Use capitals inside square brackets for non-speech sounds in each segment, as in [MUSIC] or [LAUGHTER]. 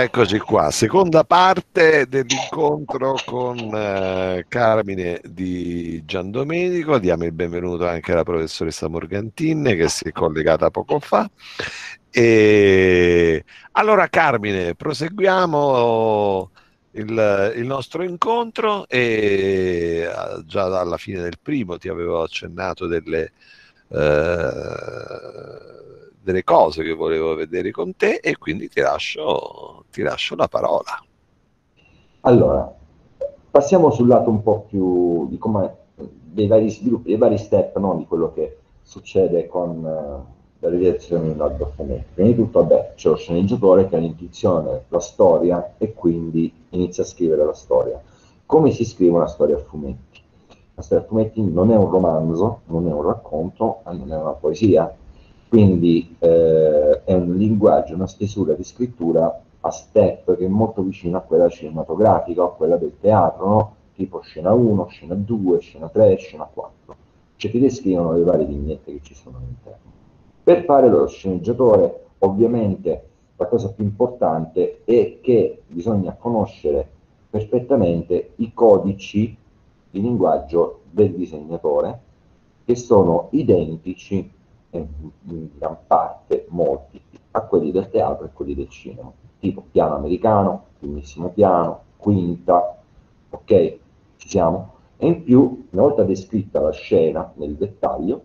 Eccoci qua, seconda parte dell'incontro con eh, Carmine di Giandomenico. Diamo il benvenuto anche alla professoressa Morgantin che si è collegata poco fa. E allora Carmine, proseguiamo il, il nostro incontro e eh, già dalla fine del primo ti avevo accennato delle... Eh, delle cose che volevo vedere con te e quindi ti lascio, ti lascio la parola. Allora, passiamo sul lato un po' più di come dei vari sviluppi, dei vari step no? di quello che succede con uh, la realizzazione di un fumetti. Prima di tutto, vabbè, c'è lo sceneggiatore che ha l'intuizione, la storia e quindi inizia a scrivere la storia. Come si scrive una storia a fumetti? La storia a fumetti non è un romanzo, non è un racconto, non è una poesia, quindi eh, è un linguaggio, una stesura di scrittura a step che è molto vicino a quella cinematografica o a quella del teatro, no? tipo scena 1, scena 2, scena 3, scena 4. Cioè ti descrivono le varie vignette che ci sono all'interno. Per fare lo sceneggiatore, ovviamente, la cosa più importante è che bisogna conoscere perfettamente i codici di linguaggio del disegnatore, che sono identici in gran parte molti a quelli del teatro e quelli del cinema, tipo piano americano, primissimo piano, quinta, ok? Ci siamo? E in più, una volta descritta la scena nel dettaglio,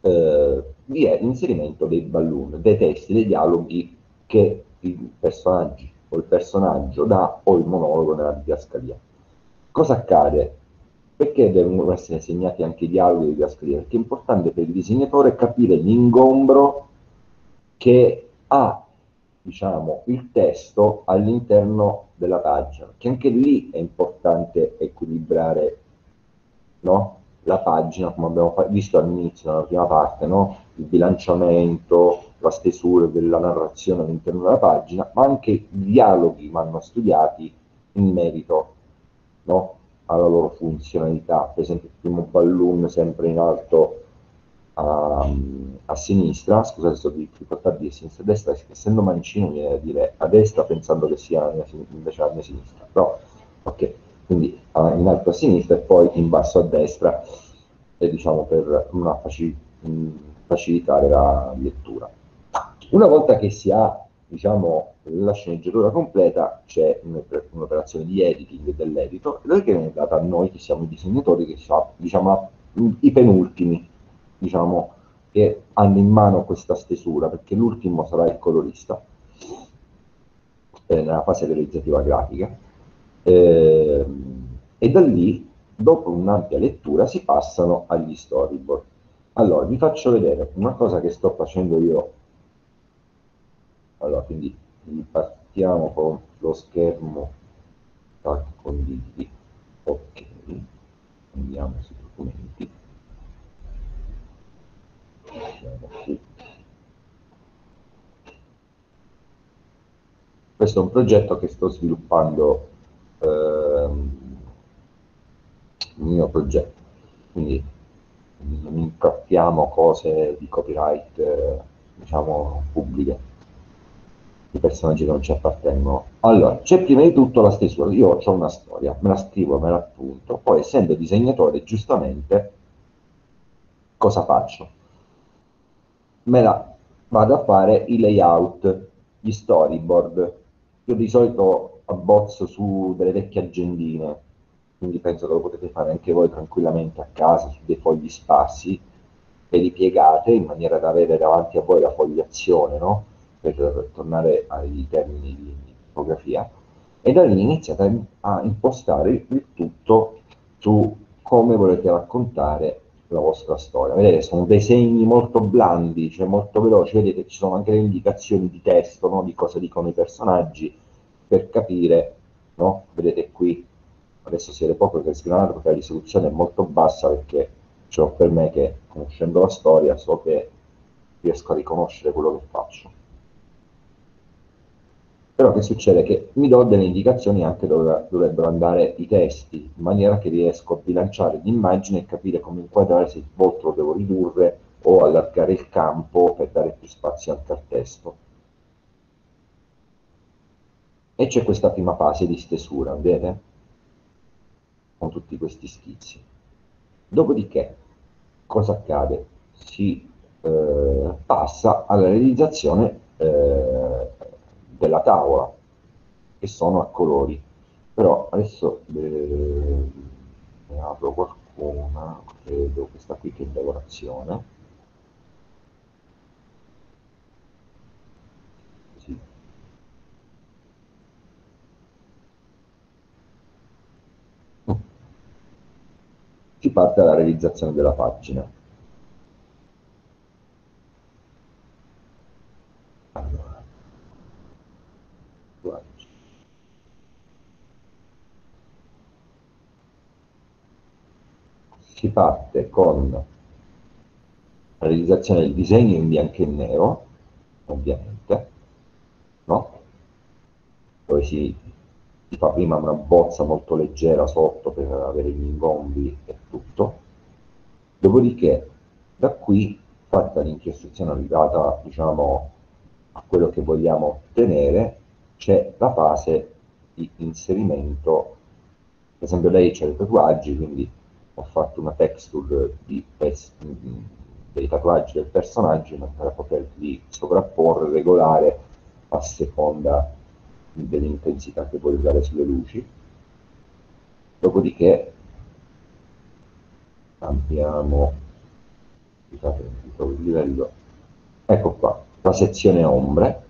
eh, vi è l'inserimento dei balloon, dei testi, dei dialoghi che i personaggi o il personaggio dà o il monologo nella didascalia. Cosa accade? Perché devono essere segnati anche i dialoghi di scrivere? Perché è importante per il disegnatore capire l'ingombro che ha diciamo, il testo all'interno della pagina, perché anche lì è importante equilibrare no? la pagina, come abbiamo visto all'inizio, nella prima parte, no? il bilanciamento, la stesura della narrazione all'interno della pagina, ma anche i dialoghi vanno studiati in merito no? Alla loro funzionalità, per esempio il primo balloon sempre in alto a, a sinistra, scusate sto di difficoltà di sinistra a destra, essendo mancino viene a dire a destra pensando che sia mia, invece la mia sinistra, però ok, quindi uh, in alto a sinistra e poi in basso a destra, e diciamo per una facil- facilitare la lettura. Una volta che si ha diciamo, la sceneggiatura completa c'è un'operazione di editing dell'editor che viene data a noi che siamo i disegnatori che siamo diciamo, i penultimi diciamo, che hanno in mano questa stesura perché l'ultimo sarà il colorista eh, nella fase realizzativa grafica. Eh, e da lì dopo un'ampia lettura si passano agli storyboard. Allora vi faccio vedere una cosa che sto facendo io allora quindi partiamo con lo schermo condividi. Ok andiamo sui documenti. Questo è un progetto che sto sviluppando ehm, il mio progetto. Quindi non incappiamo cose di copyright eh, diciamo pubbliche i personaggi che non ci appartengono. Allora, c'è prima di tutto la stesura. Io ho una storia, me la scrivo, me la appunto. Poi, essendo disegnatore, giustamente, cosa faccio? Me la vado a fare i layout, gli storyboard. Io di solito abbozzo su delle vecchie agendine, quindi penso che lo potete fare anche voi tranquillamente a casa, su dei fogli sparsi, e li piegate in maniera da avere davanti a voi la fogliazione, no? Per tornare ai termini di tipografia, e da lì iniziate a impostare il tutto su come volete raccontare la vostra storia. Vedete, sono dei segni molto blandi, cioè molto veloci, vedete ci sono anche le indicazioni di testo, no? di cosa dicono i personaggi, per capire, no? vedete qui, adesso si vede poco che sgranato perché la risoluzione è molto bassa perché l'ho per me che conoscendo la storia so che riesco a riconoscere quello che faccio. Però che succede? Che mi do delle indicazioni anche dove dovrebbero andare i testi, in maniera che riesco a bilanciare l'immagine e capire come inquadrare se il volto lo devo ridurre o allargare il campo per dare più spazio anche al testo. E c'è questa prima fase di stesura, vedete? Con tutti questi schizzi. Dopodiché, cosa accade? Si eh, passa alla realizzazione eh, della tavola, che sono a colori. Però adesso eh, ne apro qualcuna, credo questa qui che è lavorazione. Si parte dalla realizzazione della pagina. Allora, si parte con la realizzazione del disegno in bianco e nero, ovviamente, no? Poi si, si fa prima una bozza molto leggera sotto per avere gli ingombi e tutto, dopodiché da qui, fatta l'inchiostrizzazione arrivata, diciamo, a quello che vogliamo ottenere, c'è la fase di inserimento, per esempio lei c'ha i tatuaggi, quindi ho fatto una texture di dei tatuaggi del personaggio per poterli sovrapporre, regolare a seconda dell'intensità che voglio dare sulle luci. Dopodiché abbiamo il livello, ecco qua, la sezione ombre,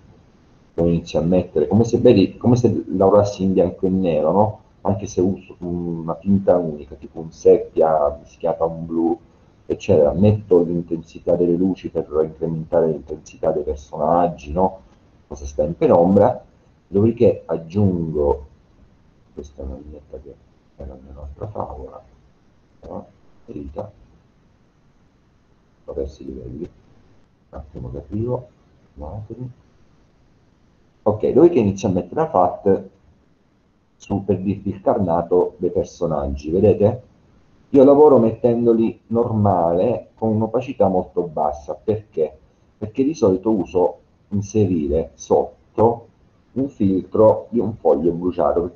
inizio a mettere, come se vedi, come se lavorassi in bianco e nero, no? Anche se uso una tinta unica, tipo un seppia mischiata a un blu, eccetera, metto l'intensità delle luci per incrementare l'intensità dei personaggi, no? cosa sta in penombra, dopodiché aggiungo, questa è una vignetta che la mia nostra favola, no? Rita, attraverso i livelli, un attimo che arrivo, ok, dopodiché inizio a mettere la FAT su, per dirti il carnato dei personaggi, vedete? Io lavoro mettendoli normale con un'opacità molto bassa, perché? Perché di solito uso inserire sotto un filtro di un foglio bruciato.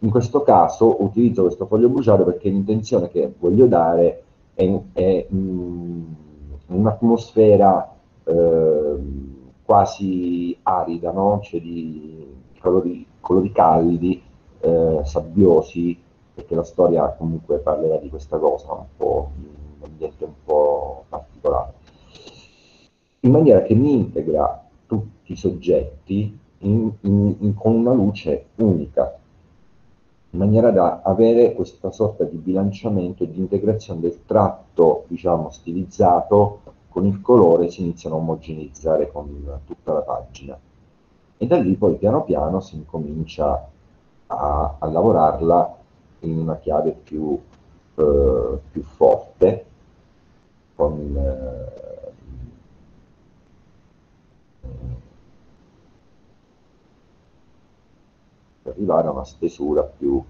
In questo caso utilizzo questo foglio bruciato perché l'intenzione che voglio dare è, è mm, un'atmosfera eh, quasi arida, no? cioè di colori, colori caldi, eh, sabbiosi, perché la storia comunque parlerà di questa cosa, un po' un ambiente un po' particolare, in maniera che mi integra tutti i soggetti in, in, in, con una luce unica, in maniera da avere questa sorta di bilanciamento e di integrazione del tratto, diciamo, stilizzato con il colore si iniziano a omogenizzare con tutta la pagina. E da lì poi piano piano si incomincia a, a lavorarla in una chiave più, eh, più forte, con, eh, per arrivare a una stesura più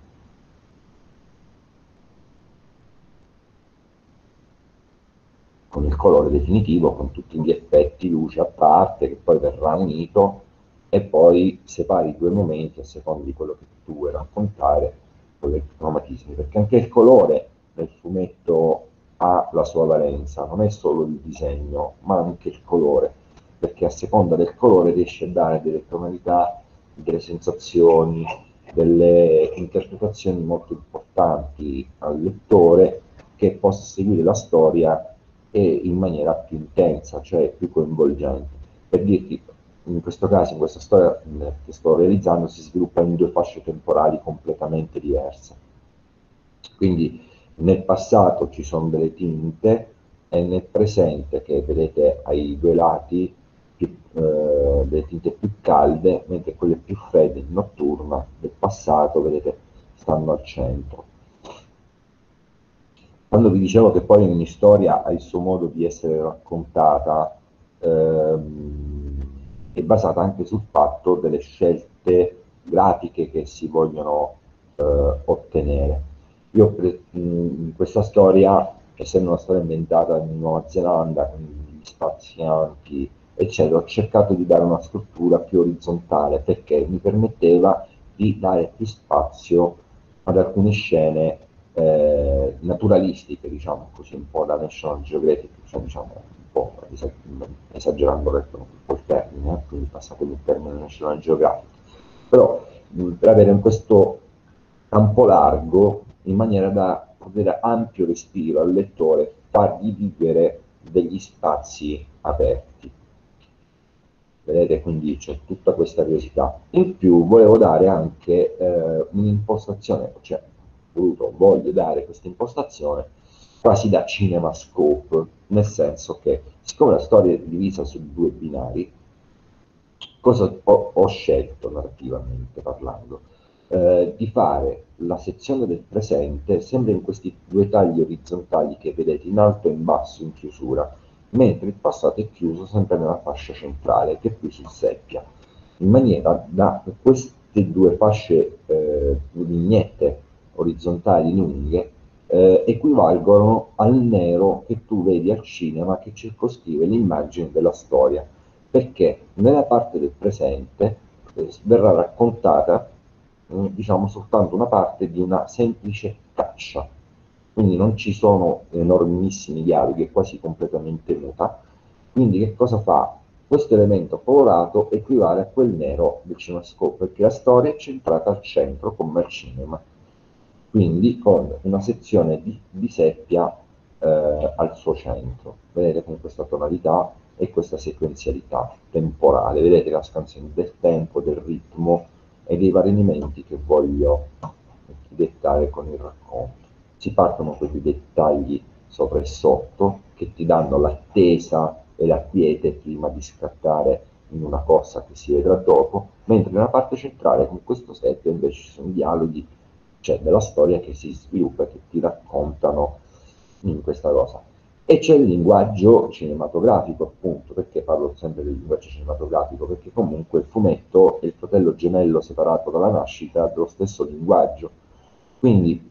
con il colore definitivo, con tutti gli effetti luce a parte, che poi verrà unito e poi separi i due momenti a seconda di quello che tu vuoi raccontare con i cromatismi, perché anche il colore nel fumetto ha la sua valenza, non è solo il disegno, ma anche il colore, perché a seconda del colore riesce a dare delle tonalità, delle sensazioni, delle interpretazioni molto importanti al lettore che possa seguire la storia e in maniera più intensa, cioè più coinvolgente. Per dirti, in questo caso, in questa storia che sto realizzando, si sviluppa in due fasce temporali completamente diverse. Quindi nel passato ci sono delle tinte e nel presente, che vedete ai due lati, più, eh, delle tinte più calde, mentre quelle più fredde, notturna, del passato, vedete, stanno al centro. Quando vi dicevo che poi ogni storia ha il suo modo di essere raccontata, ehm, è basata anche sul fatto delle scelte grafiche che si vogliono eh, ottenere. Io in questa storia, essendo una storia inventata in Nuova Zelanda, con gli spazi ampi eccetera, ho cercato di dare una struttura più orizzontale perché mi permetteva di dare più spazio ad alcune scene eh, naturalistiche, diciamo così, un po' da National Geographic, cioè, diciamo, po' esagerando un po' il termine, eh, quindi passatemi il termine National Geographic, però per avere questo campo largo in maniera da poter ampio respiro al lettore, fargli vivere degli spazi aperti. Vedete, quindi c'è tutta questa curiosità. In più volevo dare anche eh, un'impostazione, cioè voluto, voglio dare questa impostazione quasi da cinemascope, nel senso che siccome la storia è divisa su due binari, cosa ho, ho scelto narrativamente parlando? Eh, di fare la sezione del presente sempre in questi due tagli orizzontali che vedete in alto e in basso in chiusura, mentre il passato è chiuso sempre nella fascia centrale che è qui sul seppia, in maniera da queste due fasce eh, vignette orizzontali lunghe eh, equivalgono al nero che tu vedi al cinema che circoscrive l'immagine della storia, perché nella parte del presente eh, verrà raccontata eh, diciamo soltanto una parte di una semplice caccia, quindi non ci sono enormissimi dialoghi, è quasi completamente muta. Quindi che cosa fa? Questo elemento colorato equivale a quel nero del cinemascope, perché la storia è centrata al centro come al cinema quindi con una sezione di, di seppia eh, al suo centro. Vedete con questa tonalità e questa sequenzialità temporale, vedete la scansione del tempo, del ritmo e dei vari elementi che voglio dettare con il racconto. Si partono questi dettagli sopra e sotto che ti danno l'attesa e la quiete prima di scattare in una cosa che si vedrà dopo, mentre nella parte centrale con questo seppia invece ci sono dialoghi cioè della storia che si sviluppa e che ti raccontano in questa cosa. E c'è il linguaggio cinematografico, appunto, perché parlo sempre del linguaggio cinematografico? Perché comunque il fumetto è il fratello gemello separato dalla nascita dello stesso linguaggio. Quindi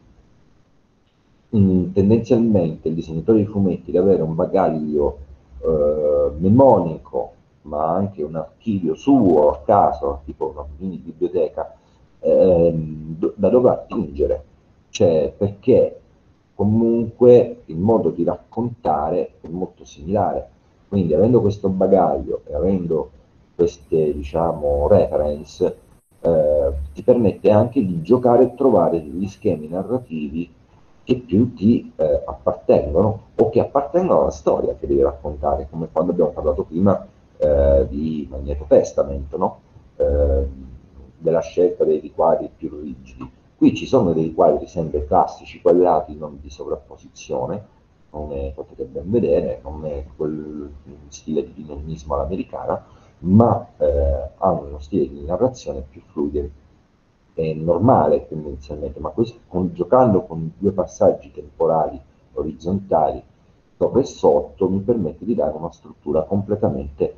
mh, mm, tendenzialmente il disegnatore di fumetti deve avere un bagaglio eh, mnemonico, ma anche un archivio suo a caso, tipo una mini biblioteca, ehm, da dove attingere, cioè perché comunque il modo di raccontare è molto similare. Quindi avendo questo bagaglio e avendo queste diciamo reference eh, ti permette anche di giocare e trovare degli schemi narrativi che più ti eh, appartengono o che appartengono alla storia che devi raccontare, come quando abbiamo parlato prima eh, di Magneto Testament, no? Della scelta dei riquadri più rigidi. Qui ci sono dei riquadri sempre classici, quadrati, non di sovrapposizione, come potete ben vedere, non è quel stile di dinamismo all'americana, ma eh, hanno uno stile di narrazione più fluido è normale tendenzialmente, ma questo, con, giocando con due passaggi temporali orizzontali sopra e sotto mi permette di dare una struttura completamente,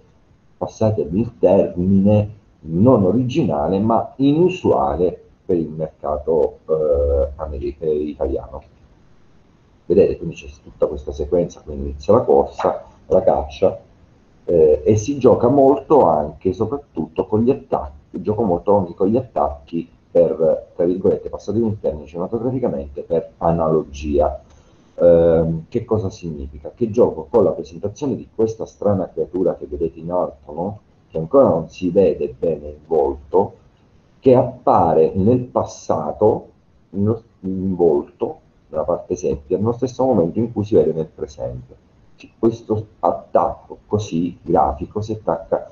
passatemi il termine, non originale ma inusuale per il mercato eh, italiano. Vedete, quindi c'è tutta questa sequenza, quindi inizia la corsa, la caccia eh, e si gioca molto anche, soprattutto con gli attacchi, gioco molto anche con gli attacchi per, tra virgolette, passati in termini cinematograficamente, per analogia. Eh, che cosa significa? Che gioco con la presentazione di questa strana creatura che vedete in alto, no? Che ancora non si vede bene il volto, che appare nel passato in, in volto, nella parte seppia, nello stesso momento in cui si vede nel presente. Questo attacco così grafico si attacca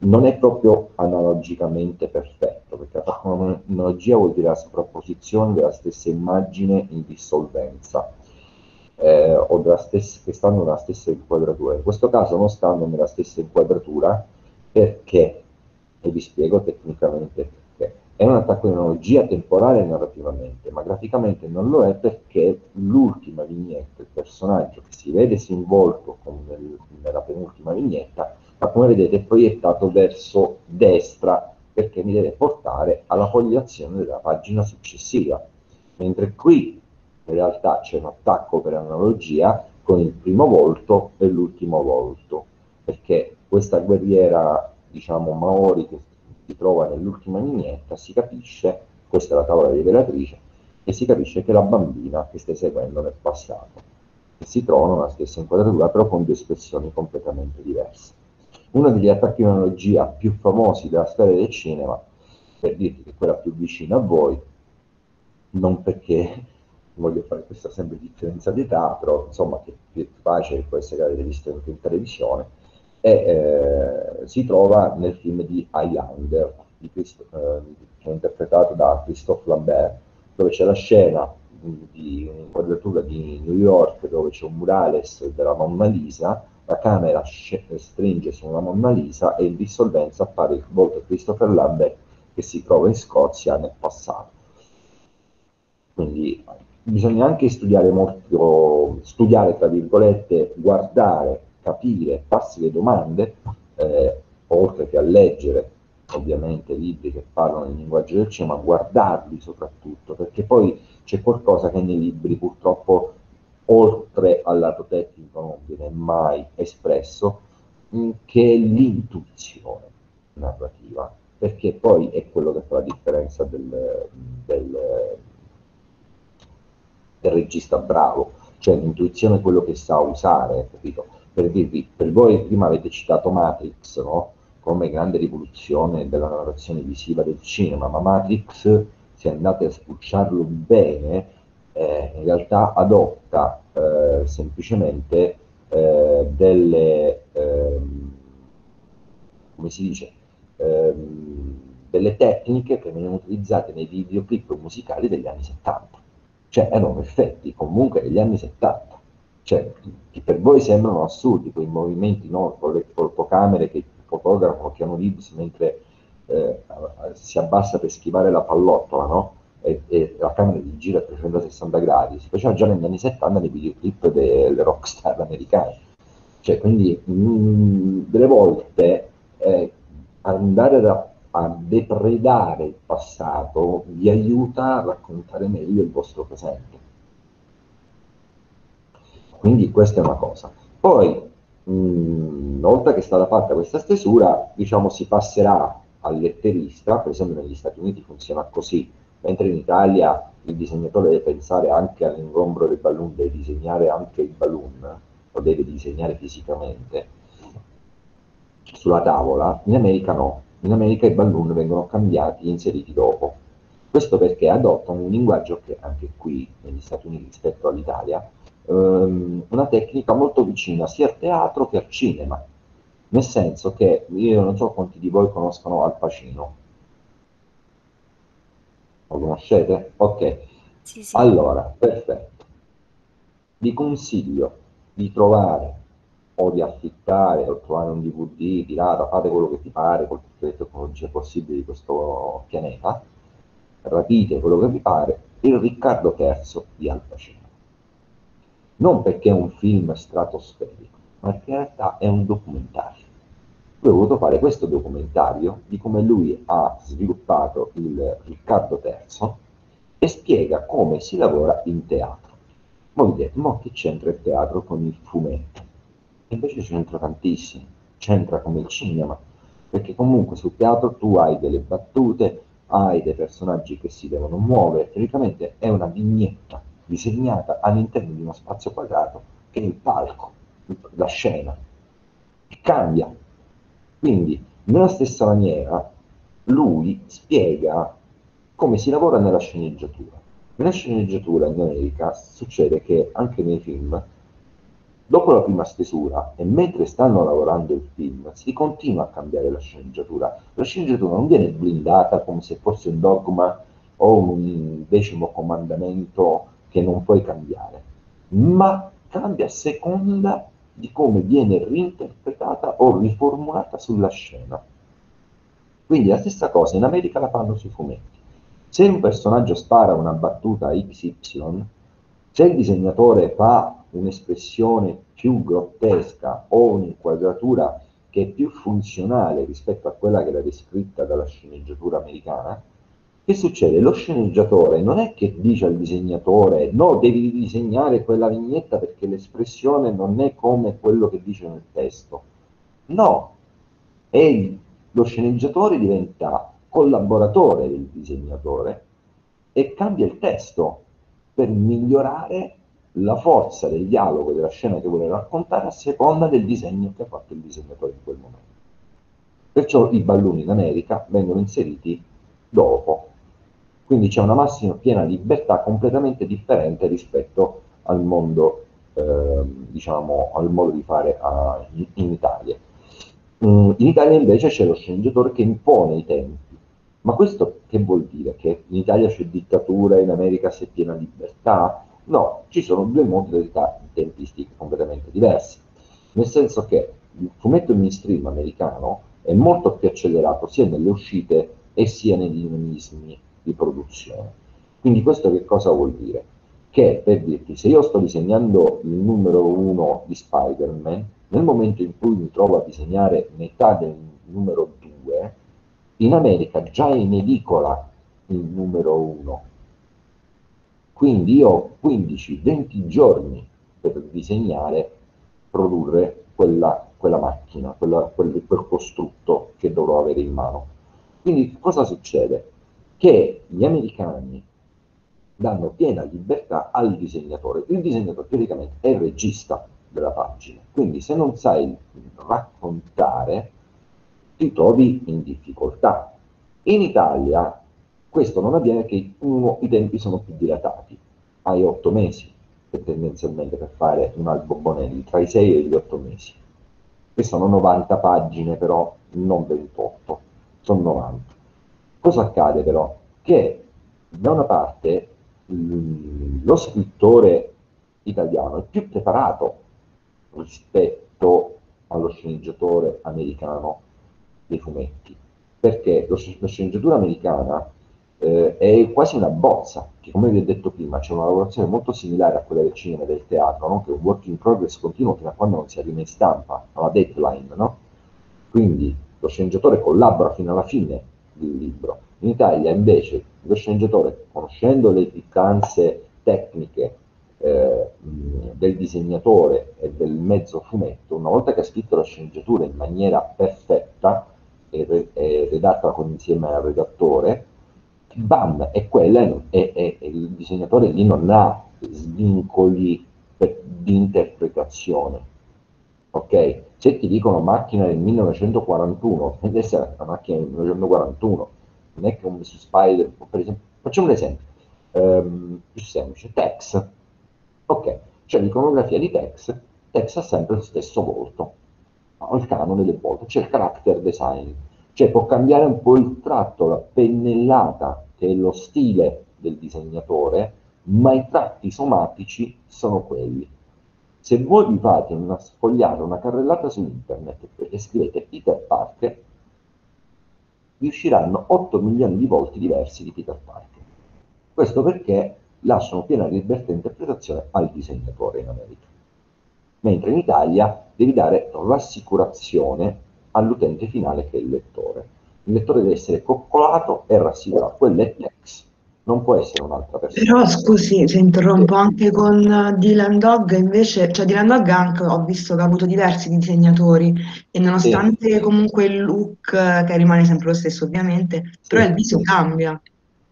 non è proprio analogicamente perfetto, perché un'analogia vuol dire la sovrapposizione della stessa immagine in dissolvenza eh, o della stessa, che stanno nella stessa inquadratura. In questo caso non stanno nella stessa inquadratura, perché? E vi spiego tecnicamente perché. È un attacco di analogia temporale narrativamente, ma graficamente non lo è perché l'ultima vignetta, il personaggio che si vede sinvolto nel, nella penultima vignetta, ma come vedete è proiettato verso destra perché mi deve portare alla fogliazione della pagina successiva. Mentre qui in realtà c'è un attacco per analogia con il primo volto e l'ultimo volto, perché questa guerriera, diciamo, Maori che si trova nell'ultima vignetta, si capisce, questa è la tavola rivelatrice, e si capisce che la bambina che stai seguendo nel passato. E si trovano nella stessa inquadratura, però con due espressioni completamente diverse. Uno degli attacchi di analogia più famosi della storia del cinema, per dirti che quella più vicina a voi, non perché [LAUGHS] voglio fare questa sempre differenza di età, però insomma che è più facile può essere che avete visto in televisione, e, eh, si trova nel film di Highlander, di Christ- eh, interpretato da Christophe Lambert, dove c'è la scena di un'inquadratura di New York dove c'è un murales della Monna Lisa, la camera stringe su una Monna Lisa e in dissolvenza appare il volto di Christopher Lambert che si trova in Scozia nel passato. Quindi bisogna anche studiare molto, studiare tra virgolette, guardare, capire, farsi le domande, eh, oltre che a leggere ovviamente libri che parlano il linguaggio del cinema, guardarli soprattutto, perché poi c'è qualcosa che nei libri purtroppo, oltre al lato tecnico, non viene mai espresso, mm, che è l'intuizione narrativa, perché poi è quello che fa la differenza del, del, del regista bravo, cioè l'intuizione è quello che sa usare, capito? Per dirvi, per voi prima avete citato Matrix, no? come grande rivoluzione della narrazione visiva del cinema, ma Matrix, se andate a spulciarlo bene, eh, in realtà adotta eh, semplicemente eh, delle, ehm, come si dice, ehm, delle tecniche che venivano utilizzate nei videoclip musicali degli anni 70. Cioè erano effetti comunque degli anni 70. Cioè, che per voi sembrano assurdi quei movimenti no, con le fotocamere che fotografo Keanu Reeves mentre eh, si abbassa per schivare la pallottola, no? E, e, la camera gli gira a 360 gradi, si faceva già negli anni 70 nei videoclip delle rockstar americane. Cioè, quindi mh, mm, delle volte eh, andare da, a depredare il passato vi aiuta a raccontare meglio il vostro presente. Quindi questa è una cosa. Poi una volta che è stata fatta questa stesura, diciamo, si passerà al letterista, per esempio negli Stati Uniti funziona così, mentre in Italia il disegnatore deve pensare anche all'ingombro del balloon, deve disegnare anche il balloon, lo deve disegnare fisicamente sulla tavola, in America no, in America i balloon vengono cambiati e inseriti dopo. Questo perché adottano un linguaggio che anche qui negli Stati Uniti rispetto all'Italia ehm, una tecnica molto vicina sia al teatro che al cinema, nel senso che io non so quanti di voi conoscono Al Pacino. Lo conoscete? Ok. Sì, sì. Allora, perfetto. Vi consiglio di trovare o di affittare o trovare un DVD pirata, fate quello che ti pare con tutte le tecnologie possibili di questo pianeta, rapite quello che vi pare, il Riccardo III di Al Pacino non perché è un film stratosferico, ma perché in realtà è un documentario. Lui ha voluto fare questo documentario di come lui ha sviluppato il Riccardo III e spiega come si lavora in teatro. Voi dite, ma che c'entra il teatro con il fumetto? E invece c'entra tantissimo, c'entra come il cinema, perché comunque sul teatro tu hai delle battute, hai dei personaggi che si devono muovere, teoricamente è una vignetta disegnata all'interno di uno spazio quadrato che è il palco, la scena, e cambia. Quindi, nella stessa maniera, lui spiega come si lavora nella sceneggiatura. Nella sceneggiatura in America succede che anche nei film, dopo la prima stesura e mentre stanno lavorando il film, si continua a cambiare la sceneggiatura. La sceneggiatura non viene blindata come se fosse un dogma o un decimo comandamento che non puoi cambiare, ma cambia a seconda di come viene reinterpretata o riformulata sulla scena. Quindi la stessa cosa in America la fanno sui fumetti. Se un personaggio spara una battuta XY, se il disegnatore fa un'espressione più grottesca o un'inquadratura che è più funzionale rispetto a quella che era descritta dalla sceneggiatura americana, che succede? Lo sceneggiatore non è che dice al disegnatore no, devi disegnare quella vignetta perché l'espressione non è come quello che dice nel testo. No, e lo sceneggiatore diventa collaboratore del disegnatore e cambia il testo per migliorare la forza del dialogo della scena che vuole raccontare a seconda del disegno che ha fatto il disegnatore in quel momento. Perciò i balloni in America vengono inseriti dopo. Quindi c'è una massima piena libertà completamente differente rispetto al mondo, eh, diciamo, al modo di fare a, in, in, Italia. Mm, in Italia invece c'è lo sceneggiatore che impone i tempi. Ma questo che vuol dire? Che in Italia c'è dittatura, in America c'è piena libertà? No, ci sono due modalità tempistiche completamente diverse. Nel senso che il fumetto mainstream americano è molto più accelerato sia nelle uscite e sia nei dinamismi di produzione. Quindi questo che cosa vuol dire? Che per dirti, se io sto disegnando il numero 1 di Spider-Man, nel momento in cui mi trovo a disegnare metà del numero 2, in America già è in edicola il numero 1. Quindi io ho 15-20 giorni per disegnare, produrre quella quella macchina, quella, quel, quel costrutto che dovrò avere in mano. Quindi cosa succede? Che gli americani danno piena libertà al disegnatore. Il disegnatore teoricamente è il regista della pagina, quindi se non sai raccontare ti trovi in difficoltà. In Italia questo non avviene perché uno, i tempi sono più dilatati, hai otto mesi tendenzialmente per fare un album Bonelli, tra i sei e gli otto mesi che sono 90 pagine però, non 28, sono 90. Cosa accade però? Che da una parte lo scrittore italiano è più preparato rispetto allo sceneggiatore americano dei fumetti, perché la sceneggiatura americana eh, è quasi una bozza, che come vi ho detto prima c'è una lavorazione molto similare a quella del cinema e del teatro, no? che è un work in progress continuo fino a quando non si arriva in stampa, alla deadline. No? Quindi lo sceneggiatore collabora fino alla fine del libro. In Italia invece lo sceneggiatore, conoscendo le piccanze tecniche eh, del disegnatore e del mezzo fumetto, una volta che ha scritto la sceneggiatura in maniera perfetta e, e redatta con, insieme al redattore, bam, è quella e il disegnatore lì non ha svincoli per, di interpretazione. Ok? Se ti dicono macchina del 1941, deve essere una macchina del 1941, non è che un Spider, per esempio, facciamo un esempio um, più semplice, Tex. Ok, c'è l'iconografia di Tex, Tex ha sempre lo stesso volto, ha il canone del volto, c'è il character design, cioè può cambiare un po' il tratto, la pennellata, che è lo stile del disegnatore, ma i tratti somatici sono quelli. Se voi vi fate una sfogliata, una carrellata su internet e scrivete Peter Parker, vi usciranno 8 milioni di volti diversi di Peter Parker. Questo perché lasciano piena libertà di interpretazione al disegnatore in America. Mentre in Italia devi dare rassicurazione all'utente finale che è il lettore. Il lettore deve essere coccolato e rassicurato, quello è Tex, non può essere un'altra persona. Però scusi se interrompo anche con Dylan Dog, invece, cioè Dylan Dog anche ho visto che ha avuto diversi disegnatori e nonostante sì. comunque il look che rimane sempre lo stesso ovviamente, sì, però il viso cambia.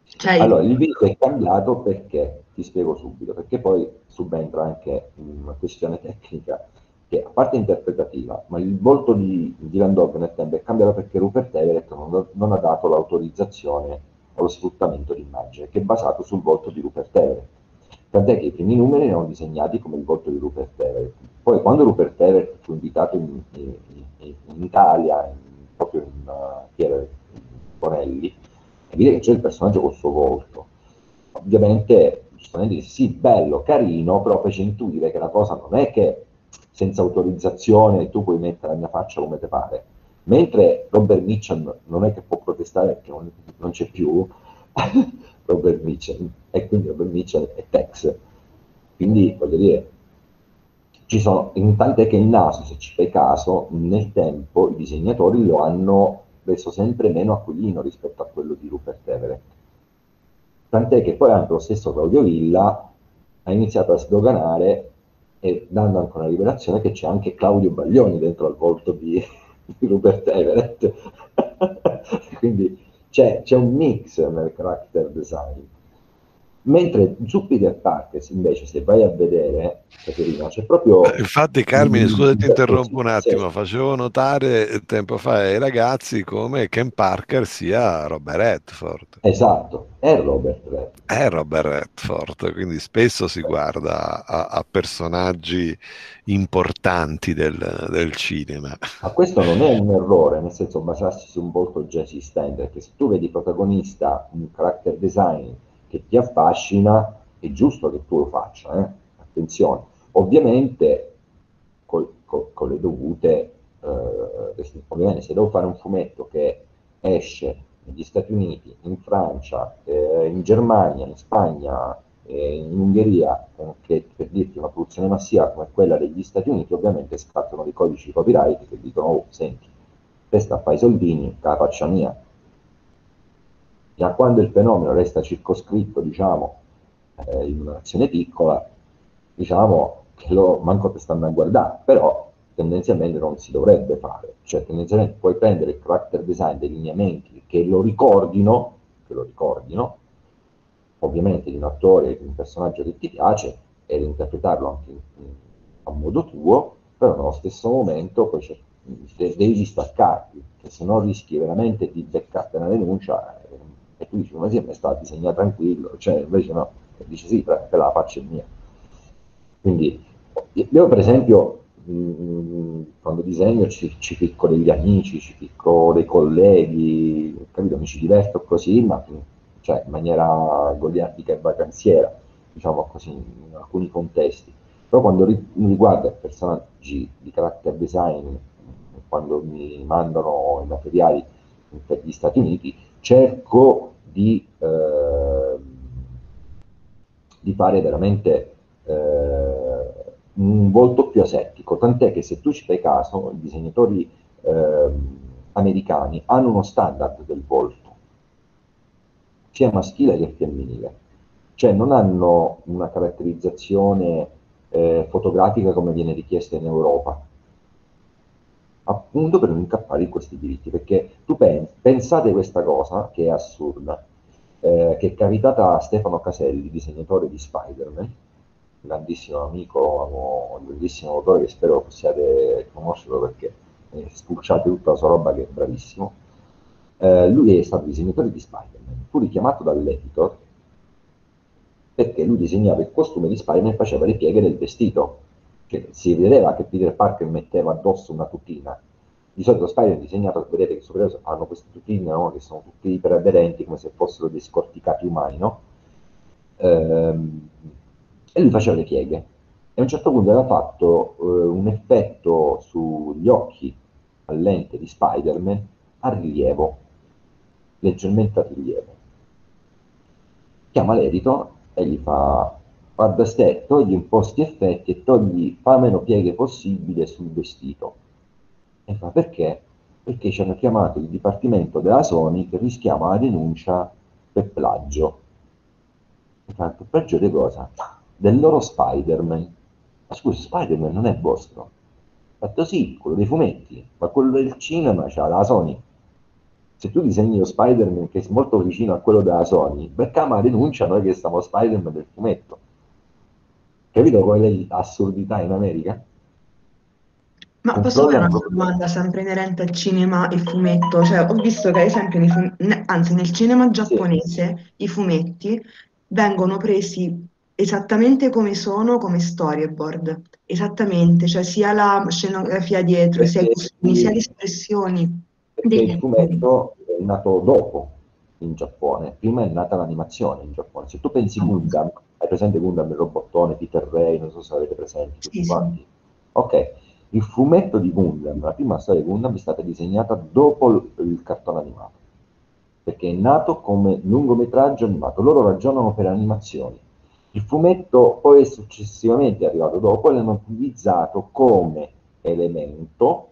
Cioè, allora, il viso è cambiato perché, ti spiego subito, perché poi subentra anche una questione [LAUGHS] tecnica che a parte interpretativa, ma il volto di Dylan Dog nel tempo è cambiato perché Rupert Everett non, non ha dato l'autorizzazione allo sfruttamento di immagine, che è basato sul volto di Rupert Everett. Tant'è che i primi numeri erano disegnati come il volto di Rupert Everett. Poi quando Rupert Everett fu invitato in, in, in, in Italia, proprio in uh, Bonelli, vide che c'è il personaggio col suo volto. Ovviamente, giustamente sì, bello, carino, però fece intuire che la cosa non è che senza autorizzazione tu puoi mettere la mia faccia come ti pare. Mentre Robert Mitchell non è che può protestare perché non, non c'è più [LAUGHS] Robert Mitchell, e quindi Robert Mitchell è Tex. Quindi voglio dire, ci sono, tant'è che il naso, se ci fai caso, nel tempo i disegnatori lo hanno reso sempre meno aquilino rispetto a quello di Rupert Everett. Tant'è che poi anche lo stesso Claudio Villa ha iniziato a sdoganare e dando anche una rivelazione che c'è anche Claudio Baglioni dentro al volto di Rupert Everett. [LAUGHS] Quindi c'è, c'è, un mix nel character design. Mentre su Peter Parker invece se vai a vedere Caterina c'è proprio eh, infatti Carmine scusa ti interrompo un attimo. facevo notare tempo fa ai ragazzi come Ken Parker sia Robert Redford. Esatto è Robert Redford. È Robert Redford quindi spesso si guarda a, a personaggi importanti del, del, cinema. Ma questo non è un errore nel senso basarsi su un volto già esistente perché se tu vedi protagonista un character design che ti affascina, è giusto che tu lo faccia, eh? attenzione. Ovviamente col, col, con le dovute, eh, ovviamente se devo fare un fumetto che esce negli Stati Uniti, in Francia, eh, in Germania, in Spagna, eh, in Ungheria, che per dirti una produzione massiva come quella degli Stati Uniti, ovviamente scattano dei codici copyright che dicono, oh, senti, questa fai soldini, la faccia mia, a quando il fenomeno resta circoscritto, diciamo, eh, in un'azione piccola, diciamo che lo manco te stanno a guardare, però tendenzialmente non si dovrebbe fare, cioè tendenzialmente puoi prendere il character design dei lineamenti che lo ricordino, che lo ricordino, ovviamente di un attore, di un personaggio che ti piace e reinterpretarlo anche in, in, a modo tuo, però nello stesso momento poi devi distaccarti, che se no rischi veramente di beccarti una denuncia e tu dici, ma sì, mi sta disegnato tranquillo, cioè invece no, e dice sì, per la faccia è mia. Quindi io per esempio mm, quando disegno ci, ci picco degli amici, ci picco dei colleghi, capito? mi ci diverto così, ma cioè, in maniera goliardica e vacanziera, diciamo così, in alcuni contesti. Però quando ri- riguarda personaggi di character design, quando mi mandano i materiali per gli Stati Uniti, cerco di, eh, di fare veramente eh, un volto più asettico, tant'è che se tu ci fai caso, i disegnatori eh, americani hanno uno standard del volto, sia maschile che femminile, cioè non hanno una caratterizzazione eh, fotografica come viene richiesta in Europa, appunto per non incappare in questi diritti, perché tu pensi, pensate questa cosa che è assurda, eh, che è capitata a Stefano Caselli, disegnatore di Spider-Man, grandissimo amico, un bellissimo autore che spero possiate conoscerlo perché eh, spulciate tutta la sua roba che è bravissimo. Eh, lui è stato disegnatore di Spider-Man, fu richiamato dall'editor perché lui disegnava il costume di Spider-Man e faceva le pieghe del vestito che si vedeva che Peter Parker metteva addosso una tutina. Di solito Spider è disegnato, vedete che i supereroi hanno queste tutine no? che sono tutti iperaderenti come se fossero dei scorticati umani, no? Ehm, e lui faceva le pieghe. E a un certo punto aveva fatto eh, un effetto sugli occhi a lente di Spider-Man a rilievo, leggermente a rilievo. Chiama l'editor e gli fa guarda ste, togli un po' sti effetti e togli, fa meno pieghe possibile sul vestito. E fa perché? Perché ci hanno chiamato il dipartimento della Sony che rischiava la denuncia per plagio. E fa, per plagio di cosa? Del loro Spider-Man. Ma scusa, Spider-Man non è vostro. Fatto sì, quello dei fumetti, ma quello del cinema c'ha la Sony. Se tu disegni lo Spider-Man che è molto vicino a quello della Sony, becchiamo la denuncia noi che siamo Spider-Man del fumetto. Capito qual è l'assurdità in America? Ma posso fare una domanda sempre inerente al cinema e fumetto? Cioè, ho visto che ad esempio, nei fum- anzi nel cinema giapponese, i fumetti vengono presi esattamente come sono, come storyboard. Esattamente, cioè sia la scenografia dietro, sia i costumi, sia le espressioni. Perché il fumetto è nato dopo in Giappone, prima è nata l'animazione in Giappone. Se tu pensi ah. Gundam, hai presente Gundam, il robottone, Peter Ray, non so se avete presente tutti sì, quanti. Sì. Ok, il fumetto di Gundam, la prima storia di Gundam è stata disegnata dopo il, il cartone animato, perché è nato come lungometraggio animato, loro ragionano per animazioni. Il fumetto poi è successivamente arrivato dopo e l'hanno utilizzato come elemento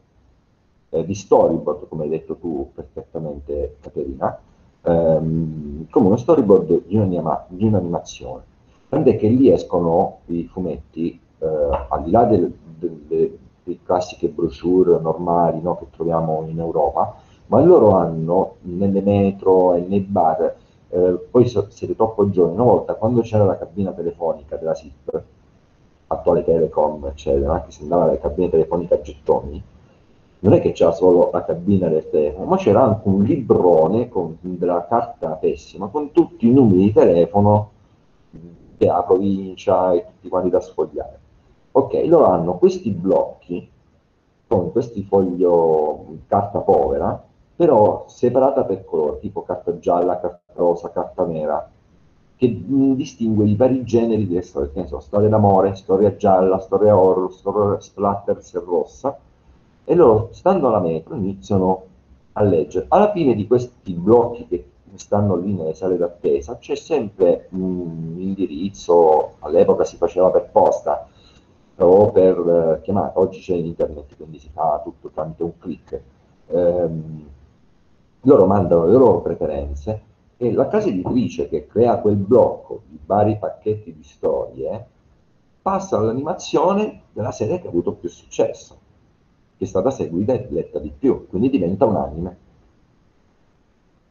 eh, di storyboard, come hai detto tu perfettamente Caterina, ehm, come uno storyboard di, un'anima, di un'animazione. Tant'è che lì escono i fumetti, eh, al di là del, del, le classiche brochure normali no, che troviamo in Europa, ma loro hanno nelle metro e nei bar, eh, poi siete troppo giovani, una volta quando c'era la cabina telefonica della SIP, attuale Telecom, eccetera, che si andava alle cabine telefoniche a gettoni, non è che c'era solo la cabina del telefono, ma c'era anche un librone con della carta pessima, con tutti i numeri di telefono della provincia e tutti quanti da sfogliare. Ok, loro hanno questi blocchi con questi foglio carta povera, però separata per colore, tipo carta gialla, carta rosa, carta nera, che distingue i vari generi di storie, che ne so, storia d'amore, storia gialla, storia horror, storia splatter e rossa, e loro, stando alla metro, iniziano a leggere. Alla fine di questi blocchi che stanno lì nelle sale d'attesa, c'è sempre un indirizzo, all'epoca si faceva per posta o per eh, chiamata, oggi c'è internet, quindi si fa tutto tramite un clic. Ehm, loro mandano le loro preferenze e la casa editrice che crea quel blocco di vari pacchetti di storie passa all'animazione della serie che ha avuto più successo, che è stata seguita e letta di più, quindi diventa un anime.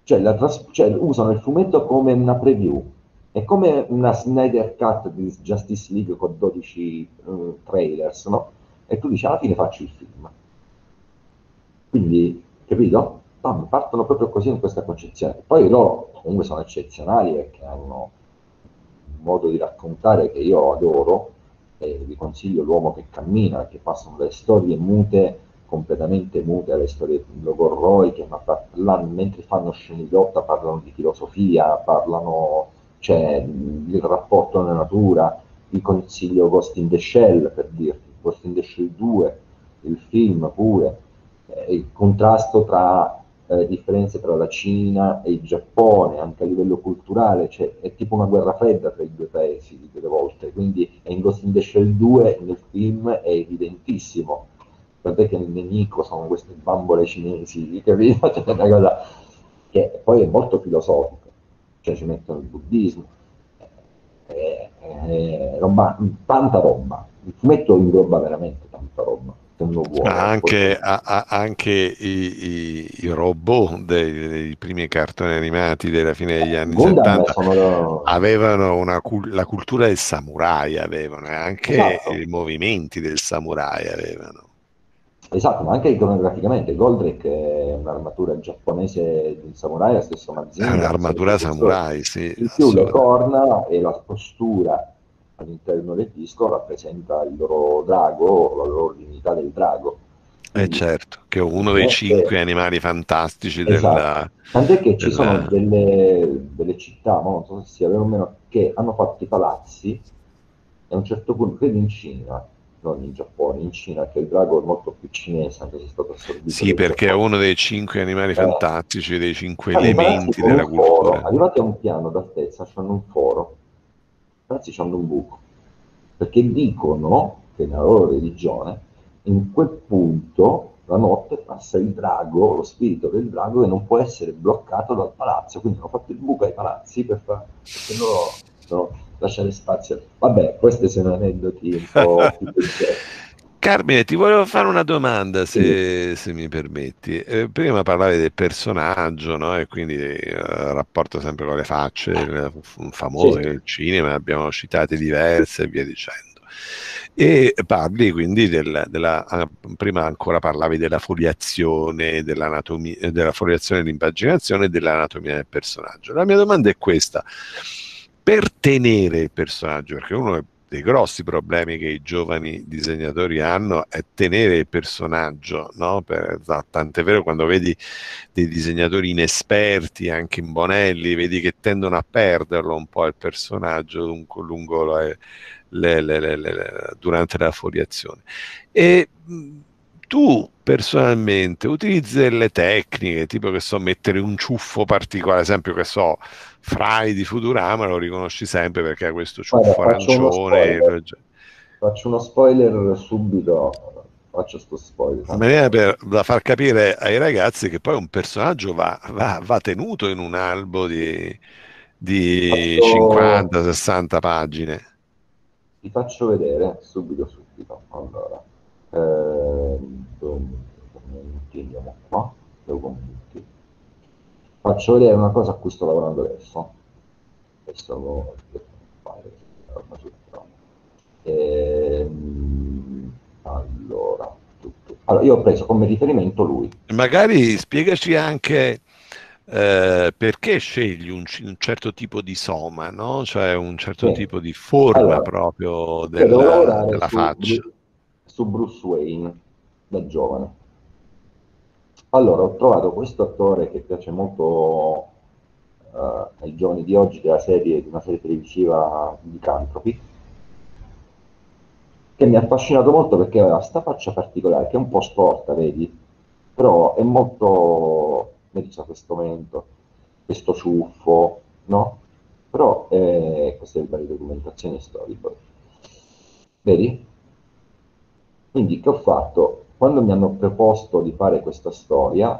Cioè, tras- cioè, usano il fumetto come una preview, è come una Snyder Cut di Justice League con 12 uh, eh, trailers, no? E tu dici alla fine faccio il film. Quindi, capito? Bam, partono proprio così in questa concezione. Poi loro comunque sono eccezionali perché hanno un modo di raccontare che io adoro e vi consiglio L'uomo che cammina, che passano dalle storie mute, completamente mute, alle storie logorroiche, ma parlano, mentre fanno scene di lotta parlano di filosofia, parlano cioè, il rapporto alla natura, vi consiglio Ghost in the Shell per dirti, Ghost in the Shell 2, il film pure, eh, il contrasto tra eh, differenze tra la Cina e il Giappone, anche a livello culturale, cioè, è tipo una guerra fredda tra i due paesi delle volte, quindi in Ghost in the Shell 2 nel film è evidentissimo, tant'è che il nemico sono queste bambole cinesi, [LAUGHS] capito? Cioè, una cosa che poi è molto filosofica, cioè ci mettono il buddismo, è, è roba, tanta roba, il fumetto ingloba veramente tanta roba vuole. Anche, a, a, anche i, i, i, robot dei, dei, primi cartoni animati della fine degli anni Gundam 70 sono... avevano una, la cultura del samurai, avevano, anche esatto. i movimenti del samurai avevano. Esatto, ma anche iconograficamente Goldrake è un'armatura giapponese del samurai, la stessa Mazinga. È un'armatura samurai, sì. In più le corna e la postura all'interno del disco rappresenta il loro drago, la loro divinità del drago. Eh certo, che è uno dei cinque animali fantastici esatto. della... Tant'è che ci sono delle, delle città, non so se sia vero o meno, che hanno fatto i palazzi e a un certo punto, credo in Cina, non in Giappone, in Cina, che il drago è molto più cinese, anche se è stato assorbito. Sì, perché è uno dei cinque animali eh, fantastici, dei cinque elementi della cultura. Foro, arrivati a un piano d'altezza, hanno un foro ragazzi hanno un buco, perché dicono che nella loro religione in quel punto la notte passa il drago, lo spirito del drago che non può essere bloccato dal palazzo, quindi hanno fatto il buco ai palazzi per far, perché loro no, lasciare spazio. Vabbè, questi sono aneddoti un po' [LAUGHS] più Carmine, ti volevo fare una domanda, se, se mi permetti. Eh, prima parlavi del personaggio, no? E quindi il eh, rapporto sempre con le facce il, famose sì. del cinema, abbiamo citate diverse e via dicendo. E parli quindi del, della, ah, prima ancora parlavi della foliazione, dell'anatomia, della foliazione dell'impaginazione e dell'anatomia del personaggio. La mia domanda è questa. Per tenere il personaggio, perché uno dei grossi problemi che i giovani disegnatori hanno è tenere il personaggio, no? Per, tant'è vero quando vedi dei disegnatori inesperti, anche in Bonelli, vedi che tendono a perderlo un po' il personaggio lungo, lungo le, le, le, durante la foliazione. E tu personalmente utilizzi delle tecniche, tipo che so, mettere un ciuffo particolare, ad esempio che so, Fry di Futurama lo riconosci sempre perché ha questo ciuffo Guarda, arancione. Faccio uno, faccio uno spoiler subito, faccio sto spoiler. In maniera per, da far capire ai ragazzi che poi un personaggio va, va, va tenuto in un albo di, di faccio... 50-60 pagine. Ti faccio vedere subito, subito. Allora eh, andiamo qua, documenti. Faccio vedere una cosa a cui sto lavorando adesso. Questo lo. Ehm, allora, tutto. allora, io ho preso come riferimento lui. Magari spiegaci anche eh, perché scegli un, un, certo tipo di soma, no? cioè un certo sì. tipo di forma allora, proprio della, della faccia. Su Bruce Wayne da giovane. Allora, ho trovato questo attore che piace molto uh, ai giovani di oggi della serie, di una serie televisiva di Cantropi, che mi ha affascinato molto perché aveva questa faccia particolare, che è un po' storta, vedi? Però è molto vedi c'è questo mento, questo ciuffo, no? Però eh, queste sono le documentazioni storiche. Vedi? Quindi che ho fatto? Quando mi hanno proposto di fare questa storia,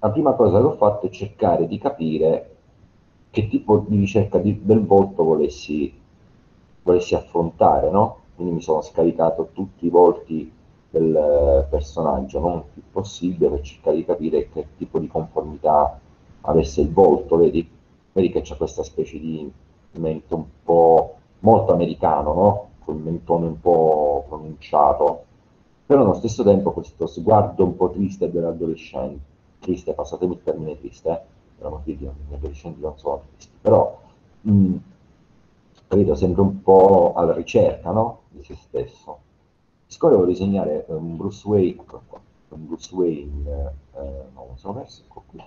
la prima cosa che ho fatto è cercare di capire che tipo di ricerca di, del volto volessi, volessi affrontare, no? Quindi mi sono scaricato tutti i volti del personaggio, non più possibile per cercare di capire che tipo di conformità avesse il volto, vedi? Vedi che c'è questa specie di mento un po' molto americano, no? Con mentone un po' pronunciato, però allo stesso tempo questo sguardo un po' triste dell'adolescente, triste, passatemi il termine triste, eh? gli adolescenti non sono tristi, però mh, mm, capito, sembra un po' alla ricerca, no? Di se stesso siccome volevo disegnare eh, un Bruce Wayne, un Bruce Wayne, eh, no, non sono perso, ecco qui,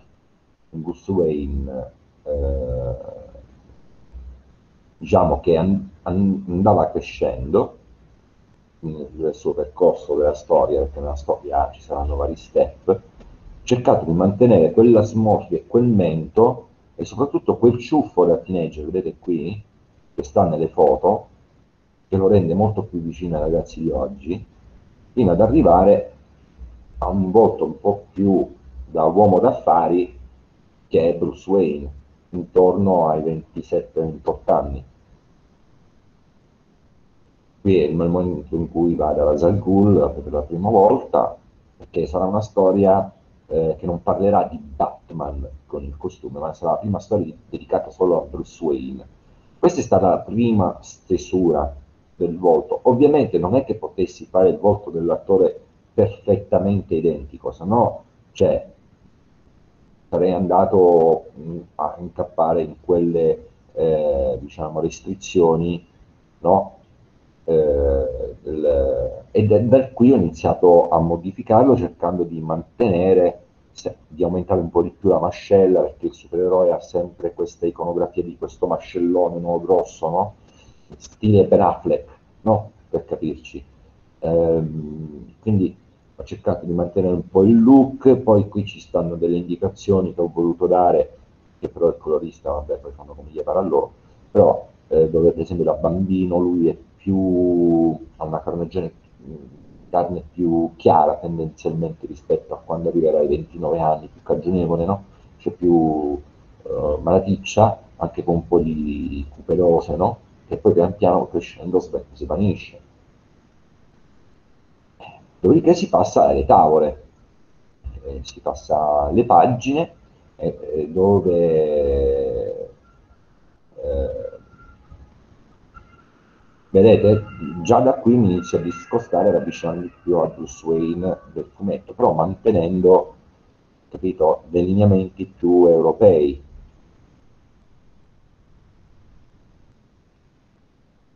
un Bruce Wayne, eh, diciamo che andava crescendo nel suo percorso della storia, perché nella storia ci saranno vari step, cercato di mantenere quella smorfia e quel mento e soprattutto quel ciuffo da teenager, vedete qui, che sta nelle foto, che lo rende molto più vicino ai ragazzi di oggi, fino ad arrivare a un volto un po' più da uomo d'affari che è Bruce Wayne, intorno ai 27-28 anni. Qui è il momento in cui va dalla Zalgul per la prima volta, perché sarà una storia eh, che non parlerà di Batman con il costume, ma sarà la prima storia dedicata solo a Bruce Wayne. Questa è stata la prima stesura del volto. Ovviamente non è che potessi fare il volto dell'attore perfettamente identico, se no cioè, sarei andato a incappare in quelle eh, diciamo, restrizioni no? Eh, del, e da, da qui ho iniziato a modificarlo cercando di mantenere di aumentare un po' di più la mascella perché il supereroe ha sempre questa iconografia di questo mascellone nuovo grosso no? stile Ben Affleck, no? per capirci. Ehm, quindi ho cercato di mantenere un po' il look, poi qui ci stanno delle indicazioni che ho voluto dare, che però il colorista, vabbè, poi fanno come gli pare a loro, però eh, dove per esempio da bambino lui è più, ha una carnagione carne più chiara tendenzialmente rispetto a quando arriverà ai 29 anni, più cagionevole, no? C'è più uh, malaticcia, anche con un po' di cuperose, no? e poi pian piano crescendo si svanisce. Dopodiché si passa alle tavole, eh, si passa alle pagine eh, dove eh, vedete già da qui mi inizia a discostare avvicinarmi più a Bruce Wayne del fumetto, però mantenendo capito, dei lineamenti più europei.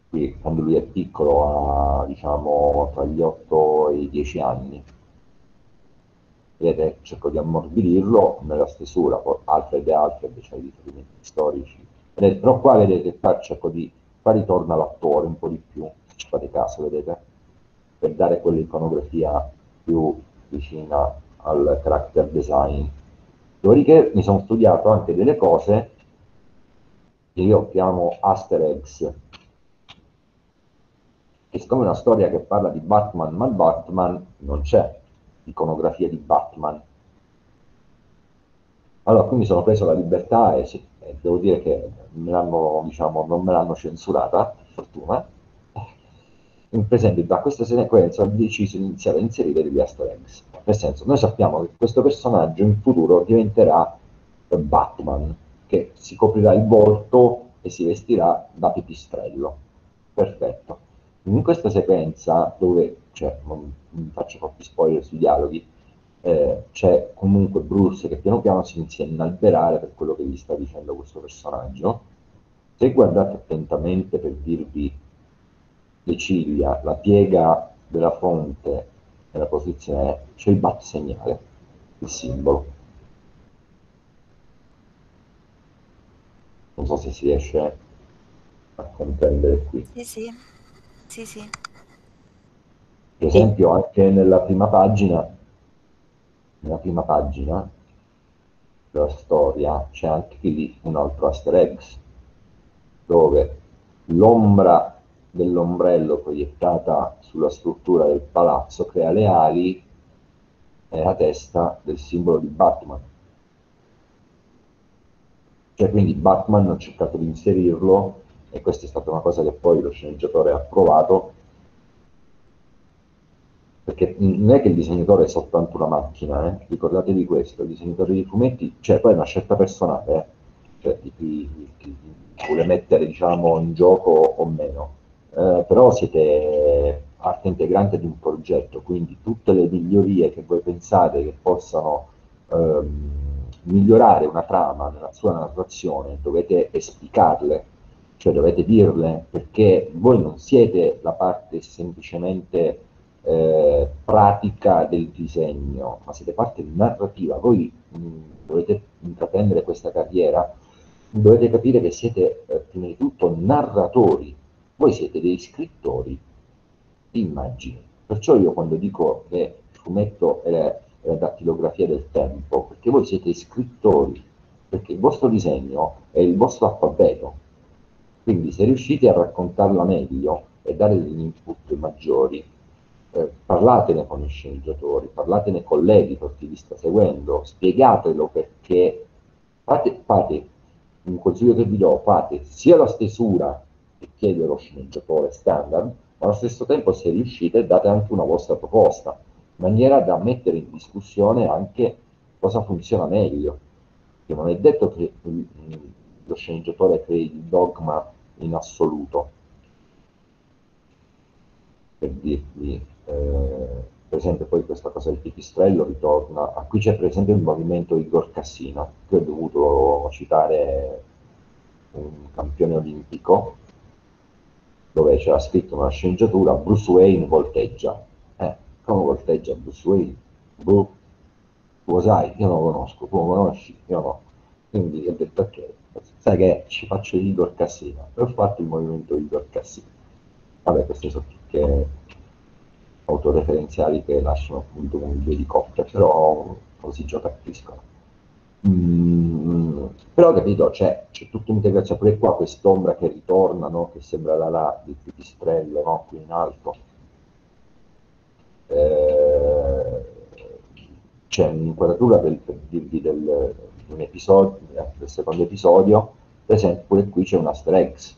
Qui quando lui è piccolo ha diciamo tra gli 8 e i 10 anni. Vedete cerco di ammorbidirlo nella stesura Alfred e Alfred c'è cioè i riferimenti storici. Vedete, però qua vedete qua cerco di qua ritorna l'attore un po' di più fate caso vedete? Per dare quell'iconografia più vicina al character design. Dopodiché mi sono studiato anche delle cose che io chiamo Aster eggs. E siccome è una storia che parla di Batman, ma Batman non c'è iconografia di Batman. Allora qui mi sono preso la libertà e devo dire che me diciamo, non me l'hanno censurata, per fortuna, per esempio, da questa sequenza ho deciso di iniziare a inserire degli easter. Nel senso, noi sappiamo che questo personaggio in futuro diventerà Batman, che si coprirà il volto e si vestirà da pipistrello. Perfetto. In questa sequenza, dove cioè, non, non faccio troppi spoiler sui dialoghi, eh, c'è comunque Bruce che piano piano si inizia a inalberare per quello che gli sta dicendo questo personaggio. Se guardate attentamente per dirvi le ciglia, la piega della fonte e la posizione, c'è il bat segnale, il simbolo. Non so se si riesce a comprendere qui. Sì, sì. Sì, sì. Per esempio, anche nella prima pagina, nella prima pagina della storia c'è anche lì un altro easter eggs, dove l'ombra dell'ombrello proiettata sulla struttura del palazzo crea le ali e la testa del simbolo di Batman. Cioè, quindi Batman ha cercato di inserirlo e questa è stata una cosa che poi lo sceneggiatore ha provato perché non è che il disegnatore è soltanto una macchina, eh? ricordatevi questo, il disegnatore di fumetti, cioè poi è una scelta personale, eh? cioè di chi, vuole mettere diciamo in gioco o meno, eh, però siete parte integrante di un progetto, quindi tutte le migliorie che voi pensate che possano ehm, migliorare una trama nella sua narrazione, dovete esplicarle cioè dovete dirle perché voi non siete la parte semplicemente eh, pratica del disegno, ma siete parte narrativa. Voi mh, dovete intraprendere questa carriera, dovete capire che siete eh, prima di tutto narratori, voi siete dei scrittori di immagini. Perciò io quando dico che il fumetto è la dattilografia del tempo, perché voi siete scrittori, perché il vostro disegno è il vostro alfabeto, quindi se riuscite a raccontarla meglio e dare degli input maggiori, eh, parlatene con i sceneggiatori, parlatene con l'editor che vi sta seguendo, spiegatelo perché fate, fate un consiglio che vi do, fate sia la stesura che chiede lo sceneggiatore standard, ma allo stesso tempo se riuscite date anche una vostra proposta, in maniera da mettere in discussione anche cosa funziona meglio. Che non è detto che lo sceneggiatore crei il dogma in assoluto. Per dirvi, eh, per esempio poi questa cosa del pipistrello ritorna, a qui c'è per esempio il movimento Igor Cassino, che ho dovuto citare un campione olimpico, dove c'era scritto una sceneggiatura, Bruce Wayne volteggia. Eh, come volteggia Bruce Wayne? Boh, tu lo sai, io non lo conosco, tu lo conosci, io no. Quindi ho detto ok, sai che ci faccio Igor Cassino e ho fatto il movimento Igor Cassino vabbè queste sono tutte autoreferenziali che lasciano appunto con due di coppia però così già capiscono mm, però capito c'è, c'è tutta un'integrazione pure qua quest'ombra che ritorna no? che sembra la là di pipistrello no? qui in alto eh, c'è un'inquadratura del, del, del, un episodio, del secondo episodio, per esempio pure qui c'è una eggs,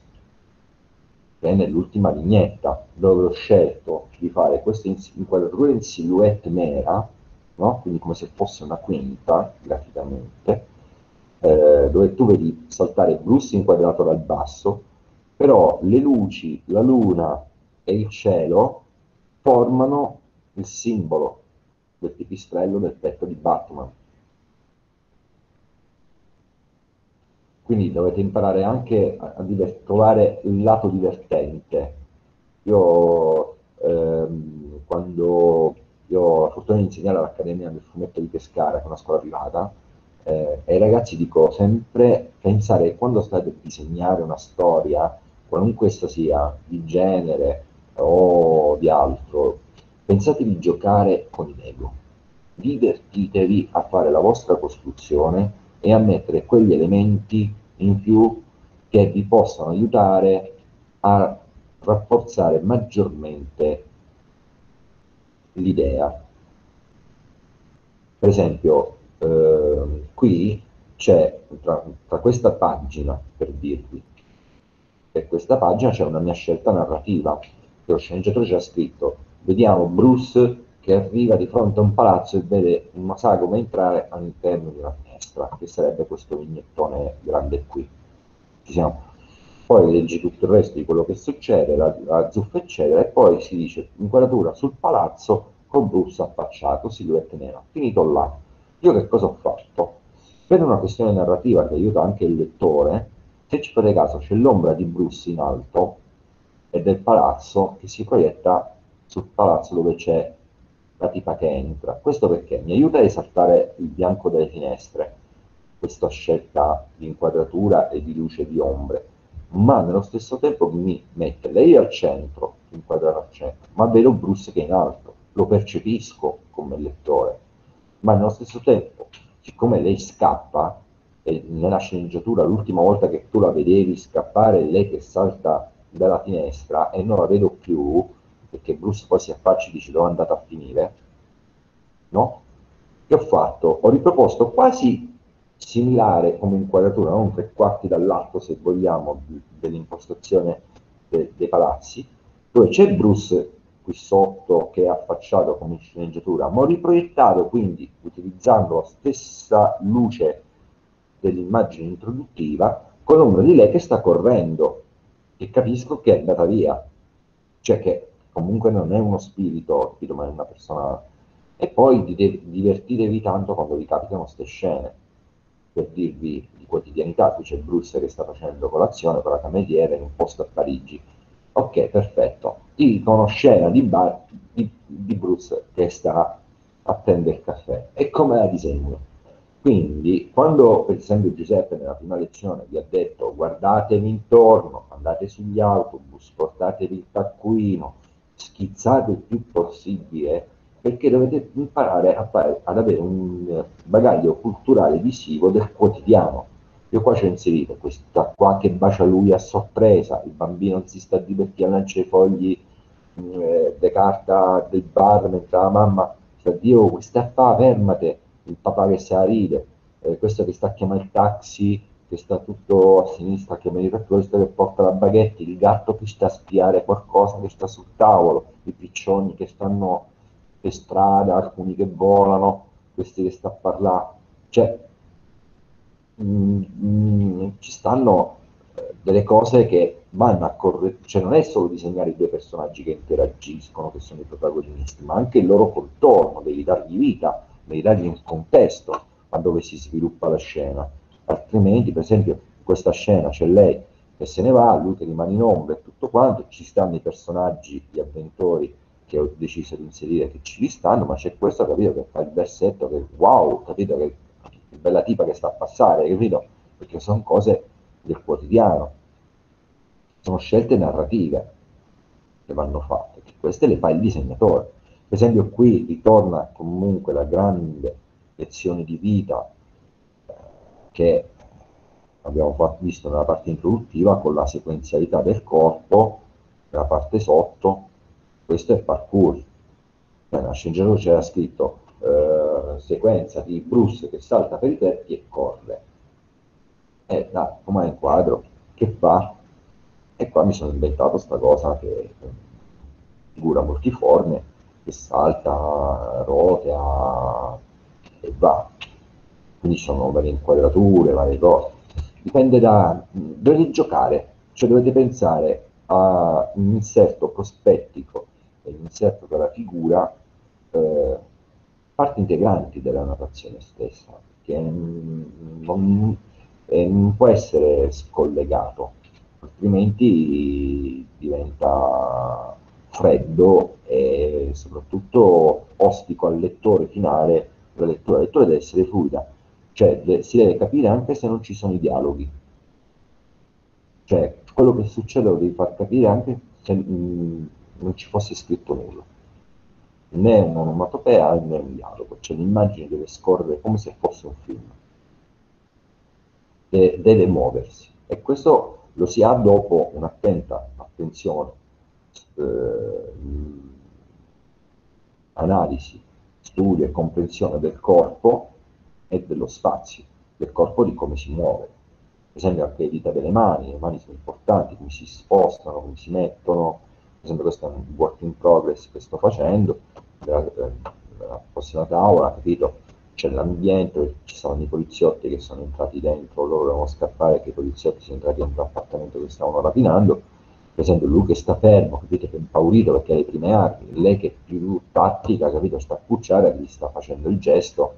è nell'ultima vignetta, dove ho scelto di fare questa inquadratura in silhouette nera, no? quindi come se fosse una quinta graficamente, eh, dove tu vedi saltare Bruce inquadrato dal basso, però le luci, la luna e il cielo formano il simbolo del pipistrello del petto di Batman. Quindi dovete imparare anche a, a trovare il lato divertente. Io ehm, quando io ho la fortuna di insegnare all'Accademia del Fumetto di Pescara, che è una scuola privata, eh, ai ragazzi dico sempre pensare quando state a disegnare una storia, qualunque essa sia, di genere o di altro, pensate di giocare con Lego. Divertitevi a fare la vostra costruzione e a mettere quegli elementi in più che vi possano aiutare a rafforzare maggiormente l'idea. Per esempio, eh, qui c'è tra, tra, questa pagina, per dirvi, e questa pagina c'è una mia scelta narrativa. lo sceneggiatore ci ha scritto, vediamo Bruce che arriva di fronte a un palazzo e vede una sagoma entrare all'interno di una finestra, che sarebbe questo vignettone grande qui. Poi leggi tutto il resto di quello che succede, la, la zuffa eccetera, e poi si dice inquadratura sul palazzo con Bruce affacciato, silhouette nera. Finito là. Io che cosa ho fatto? Per una questione narrativa che aiuta anche il lettore, se ci fate caso c'è l'ombra di Bruce in alto e del palazzo che si proietta sul palazzo dove c'è la tipa che entra. Questo perché? Mi aiuta a esaltare il bianco delle finestre, questa scelta di inquadratura e di luce e di ombre, ma nello stesso tempo mi mette lei al centro, inquadrata al centro, ma vedo Bruce che è in alto, lo percepisco come lettore, ma nello stesso tempo, siccome lei scappa, e nella sceneggiatura l'ultima volta che tu la vedevi scappare, lei che salta dalla finestra e non la vedo più, perché Bruce poi si affaccia e dice dove è andata a finire, no? Che ho fatto? Ho riproposto quasi similare come inquadratura, non tre quarti dall'alto se vogliamo, dell'impostazione de- dei palazzi, dove c'è Bruce qui sotto che è affacciato come sceneggiatura, ma ho riproiettato quindi utilizzando la stessa luce dell'immagine introduttiva con l'ombra di lei che sta correndo e capisco che è andata via, cioè che comunque non è uno spirito, ma è una persona... E poi divertitevi tanto quando vi capitano queste scene, per dirvi di quotidianità, qui c'è Bruce che sta facendo colazione con la cameriera in un posto a Parigi. Ok, perfetto. Ti dico una scena di, bar, di, di Bruce che sta a prendere il caffè. E come la disegno? Quindi, quando per esempio Giuseppe nella prima lezione vi ha detto guardatevi intorno, andate sugli autobus, portatevi il taccuino, schizzate il più possibile perché dovete imparare fare, ad avere un bagaglio culturale visivo del quotidiano. Io qua c'ho inserito questa qua che bacia lui a sorpresa, il bambino si sta divertendo a lanciare i fogli eh, de carta del bar mentre la mamma sta Dio questa fa fermate, il papà che sa ride, eh, questo che sta a chiamare il taxi che sta tutto a sinistra, che mi questo che porta la baguette, il gatto che sta a spiare qualcosa che sta sul tavolo, i piccioni che stanno per strada, alcuni che volano, questi che sta a parlare, cioè mh, mm, mh, mm, ci stanno eh, delle cose che vanno a correggere, cioè non è solo disegnare i due personaggi che interagiscono, che sono i protagonisti, ma anche il loro contorno, devi dargli vita, devi dargli un contesto a dove si sviluppa la scena altrimenti per esempio questa scena c'è lei che se ne va, lui che rimane in ombra e tutto quanto, ci stanno i personaggi, gli avventori che ho deciso di inserire che ci stanno, ma c'è questo, capito, che fa il versetto che wow, capito, che, che bella tipa che sta a passare, capito? Perché sono cose del quotidiano, sono scelte narrative che vanno fatte, queste le fa il disegnatore. Per esempio qui ritorna comunque la grande lezione di vita che abbiamo visto nella parte introduttiva con la sequenzialità del corpo, nella parte sotto, questo è parkour. Nella sceneggiatura c'era scritto eh, sequenza di Bruce che salta per i tetti e corre. E da come inquadro, che fa? E qua mi sono inventato questa cosa che figura multiforme, che salta, rotea e va quindi ci sono varie inquadrature, varie cose. Dipende da... dovete giocare, cioè dovete pensare a un inserto prospettico e un inserto della figura eh, parti integranti della narrazione stessa, che non, non può essere scollegato, altrimenti diventa freddo e soprattutto ostico al lettore finale, la lettura, la lettura deve essere fluida, cioè de- si deve capire anche se non ci sono i dialoghi. Cioè, quello che succede lo devi far capire anche se mh, non ci fosse scritto nulla. Né un'onomatopea né un dialogo, cioè l'immagine deve scorrere come se fosse un film. De- deve muoversi. E questo lo si ha dopo un'attenta attenzione, eh, analisi, studio e comprensione del corpo e dello spazio, del corpo di come si muove. Per esempio anche le dita delle mani, le mani sono importanti, come si spostano, come si mettono, esempio questo è un work in progress che sto facendo, nella, nella prossima tavola, capito? C'è l'ambiente, ci sono i poliziotti che sono entrati dentro, loro devono scappare che i poliziotti sono entrati dentro l'appartamento che stavano rapinando, per esempio lui che sta fermo, capito, che è impaurito perché ha le prime armi, lei che è più tattica, capito, sta a cucciare, gli sta facendo il gesto,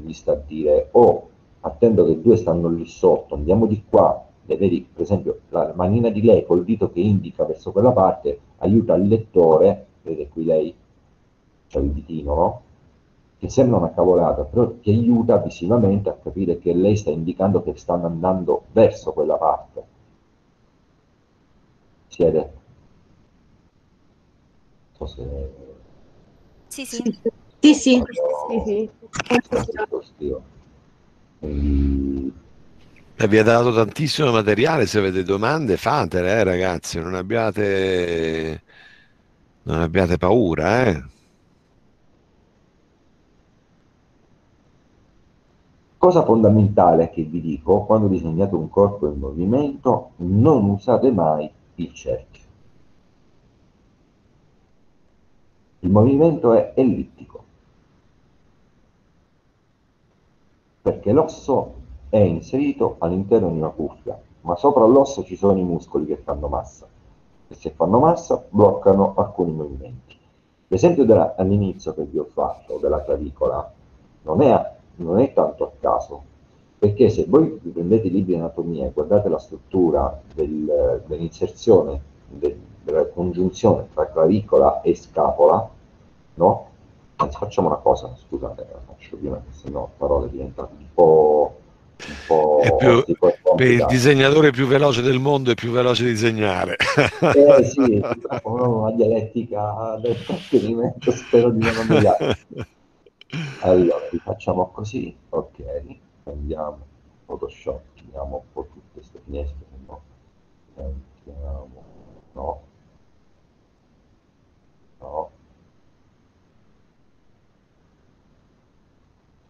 gli sta a dire, oh, attendo che due stanno lì sotto, andiamo di qua, e vedi, per esempio, la manina di lei col dito che indica verso quella parte aiuta il lettore, vede qui lei, c'è il ditino, no? Che sembra una cavolata, però ti aiuta visivamente a capire che lei sta indicando che stanno andando verso quella parte Siede? So se... Sì, sì. Sì, sì. Sì, sì. E vi ha dato tantissimo materiale, se avete domande fatele eh, ragazzi, non abbiate, non abbiate paura. Eh. Cosa fondamentale che vi dico, quando disegnate un corpo in movimento, non usate mai il cerchio. Il movimento è ellittico, perché l'osso è inserito all'interno di una cuffia, ma sopra l'osso ci sono i muscoli che fanno massa, e se fanno massa bloccano alcuni movimenti. L'esempio all'inizio che vi ho fatto della clavicola non è, non è tanto a caso, perché se voi prendete i libri di anatomia e guardate la struttura del, dell'inserzione, del, della congiunzione tra clavicola e scapola, no? Facciamo una cosa, scusate, la faccio prima, se no parole diventano un po'... Un po più, per il disegnatore più veloce del mondo è più veloce di disegnare. Eh sì, una dialettica del trattenimento, spero di non annoiare. Allora, rifacciamo così, ok prendiamo Photoshop, chiudiamo un po' tutte queste finestre, no? Sentiamo, no, no,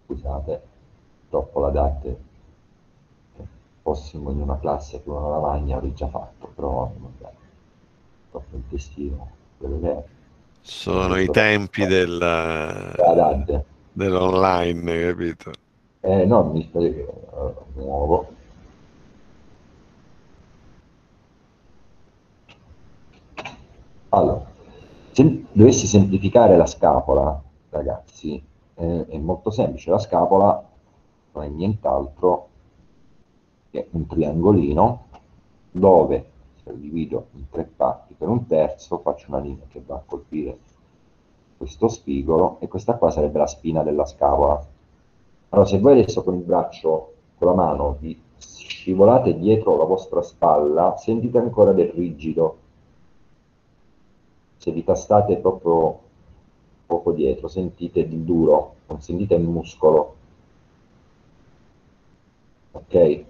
scusate, troppo la date, fossimo in una classe che una lavagna avrei già fatto, però vabbè, troppo intestino, vedete? Sono i tempi del, dell'online, capito? Eh, no, mi spiego, uh, nuovo. Allora, se dovessi semplificare la scapola, ragazzi, eh, è molto semplice. La scapola non è nient'altro che un triangolino dove, se lo divido in tre parti per un terzo, faccio una linea che va a colpire questo spigolo e questa qua sarebbe la spina della scapola allora, se voi adesso con il braccio, con la mano, vi scivolate dietro la vostra spalla, sentite ancora del rigido. Se vi tastate proprio poco dietro, sentite il duro, non sentite il muscolo. Ok?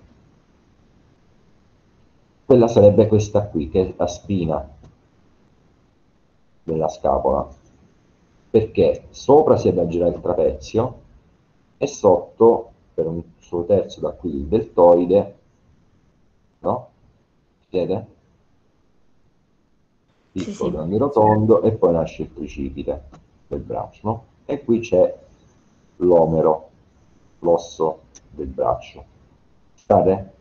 Quella sarebbe questa qui, che è la spina della scapola. Perché sopra si adagerà il trapezio, e sotto, per un suo terzo da qui, il deltoide, no? Vede? Piccolo, sì, grande, rotondo, e poi nasce il tricipite del braccio, no? E qui c'è l'omero, l'osso del braccio. State?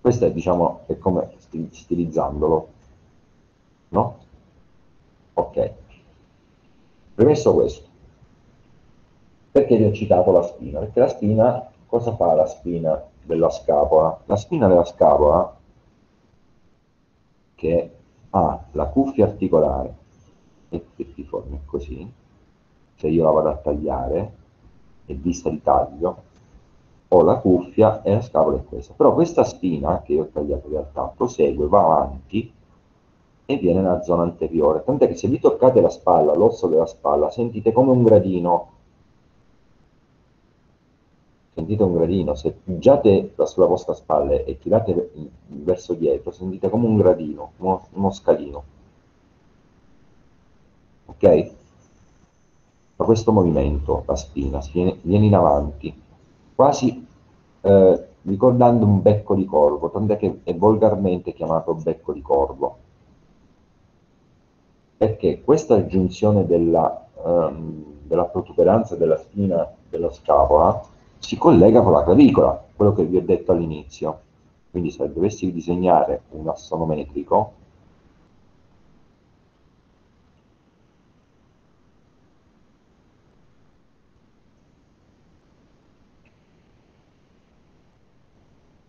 Questo è, diciamo, è come stilizzandolo, no? Ok. Premesso questo, perché vi ho citato la spina? Perché la spina, cosa fa la spina della scapola? La spina della scapola, che ha la cuffia articolare e pettiforme così, se io la vado a tagliare, è vista di taglio, ho la cuffia e la scapola è questa. Però questa spina, che io ho tagliato in realtà, prosegue, va avanti e viene nella zona anteriore. Tant'è che se vi toccate la spalla, l'osso della spalla, sentite come un gradino sentite un gradino, se pigiate sulla vostra spalla e tirate verso dietro, sentite come un gradino, uno, uno scalino. Ok? Fa questo movimento, la spina, viene, viene in avanti, quasi eh, ricordando un becco di corvo, tant'è che è volgarmente chiamato becco di corvo. perché questa giunzione della, um, della protuberanza della spina della scapola si collega con la clavicola, quello che vi ho detto all'inizio. Quindi se dovessi disegnare un assonometrico,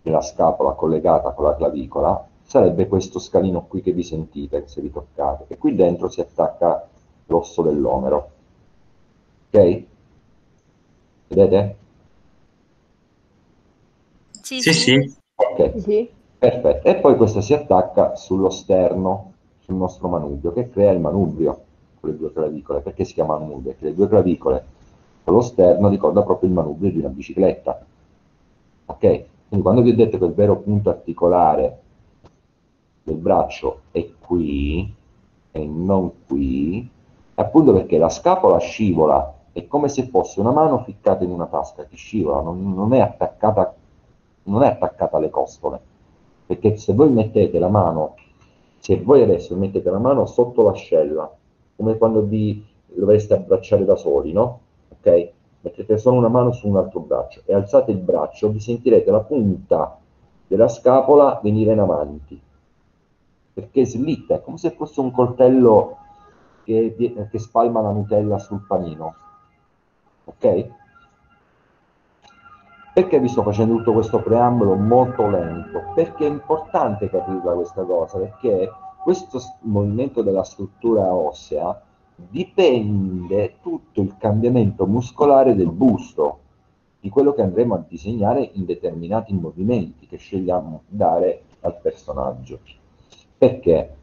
della scapola collegata con la clavicola, sarebbe questo scalino qui che vi sentite, se vi toccate, e qui dentro si attacca l'osso dell'omero. Ok? Vedete? Sì, Sì, sì. Ok, Sì. perfetto. E poi questo si attacca sullo sterno, sul nostro manubrio, che crea il manubrio con le due clavicole. Perché si chiama manubrio? Perché le due clavicole con lo sterno ricorda proprio il manubrio di una bicicletta. Ok? Quindi quando vi ho detto che il vero punto articolare del braccio è qui e non qui, è appunto perché la scapola scivola, è come se fosse una mano ficcata in una tasca che scivola, non, non è attaccata, non è attaccata alle costole. Perché se voi mettete la mano, se voi adesso mettete la mano sotto l'ascella, come quando vi dovreste abbracciare da soli, no? Ok? Mettete solo una mano su un altro braccio e alzate il braccio, vi sentirete la punta della scapola venire in avanti perché slitta, è come se fosse un coltello che, che spalma la Nutella sul panino. Ok? Perché vi sto facendo tutto questo preambolo molto lento? Perché è importante capirla questa cosa, perché questo movimento della struttura ossea dipende tutto il cambiamento muscolare del busto, di quello che andremo a disegnare in determinati movimenti che scegliamo dare al personaggio. Perché?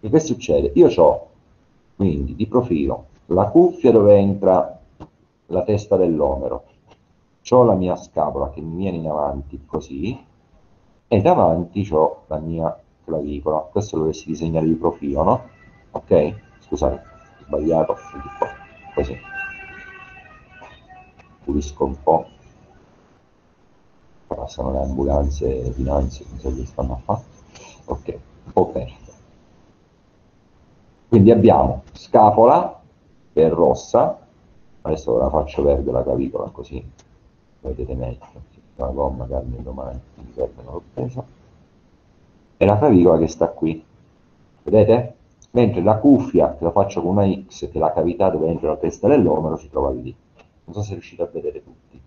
Che che succede? Io ho quindi di profilo la cuffia dove entra la testa dell'omero, ho la mia scapola che mi viene in avanti così e davanti ho la mia clavicola. Questo lo dovessi disegnare di profilo, no? Ok? Scusate, sbagliato, così. Pulisco un po'. Passano le ambulanze dinanzi, non so che stanno a fare. Ok, ok. Quindi abbiamo scapola per rossa, adesso la faccio verde la clavicola così vedete meglio, la gomma carne domani, verde non l'ho presa, e la clavicola che sta qui, vedete? Mentre la cuffia, che la faccio con una X, che è la cavità dove entra la testa dell'omero, si trova lì. Non so se riuscite a vedere tutti.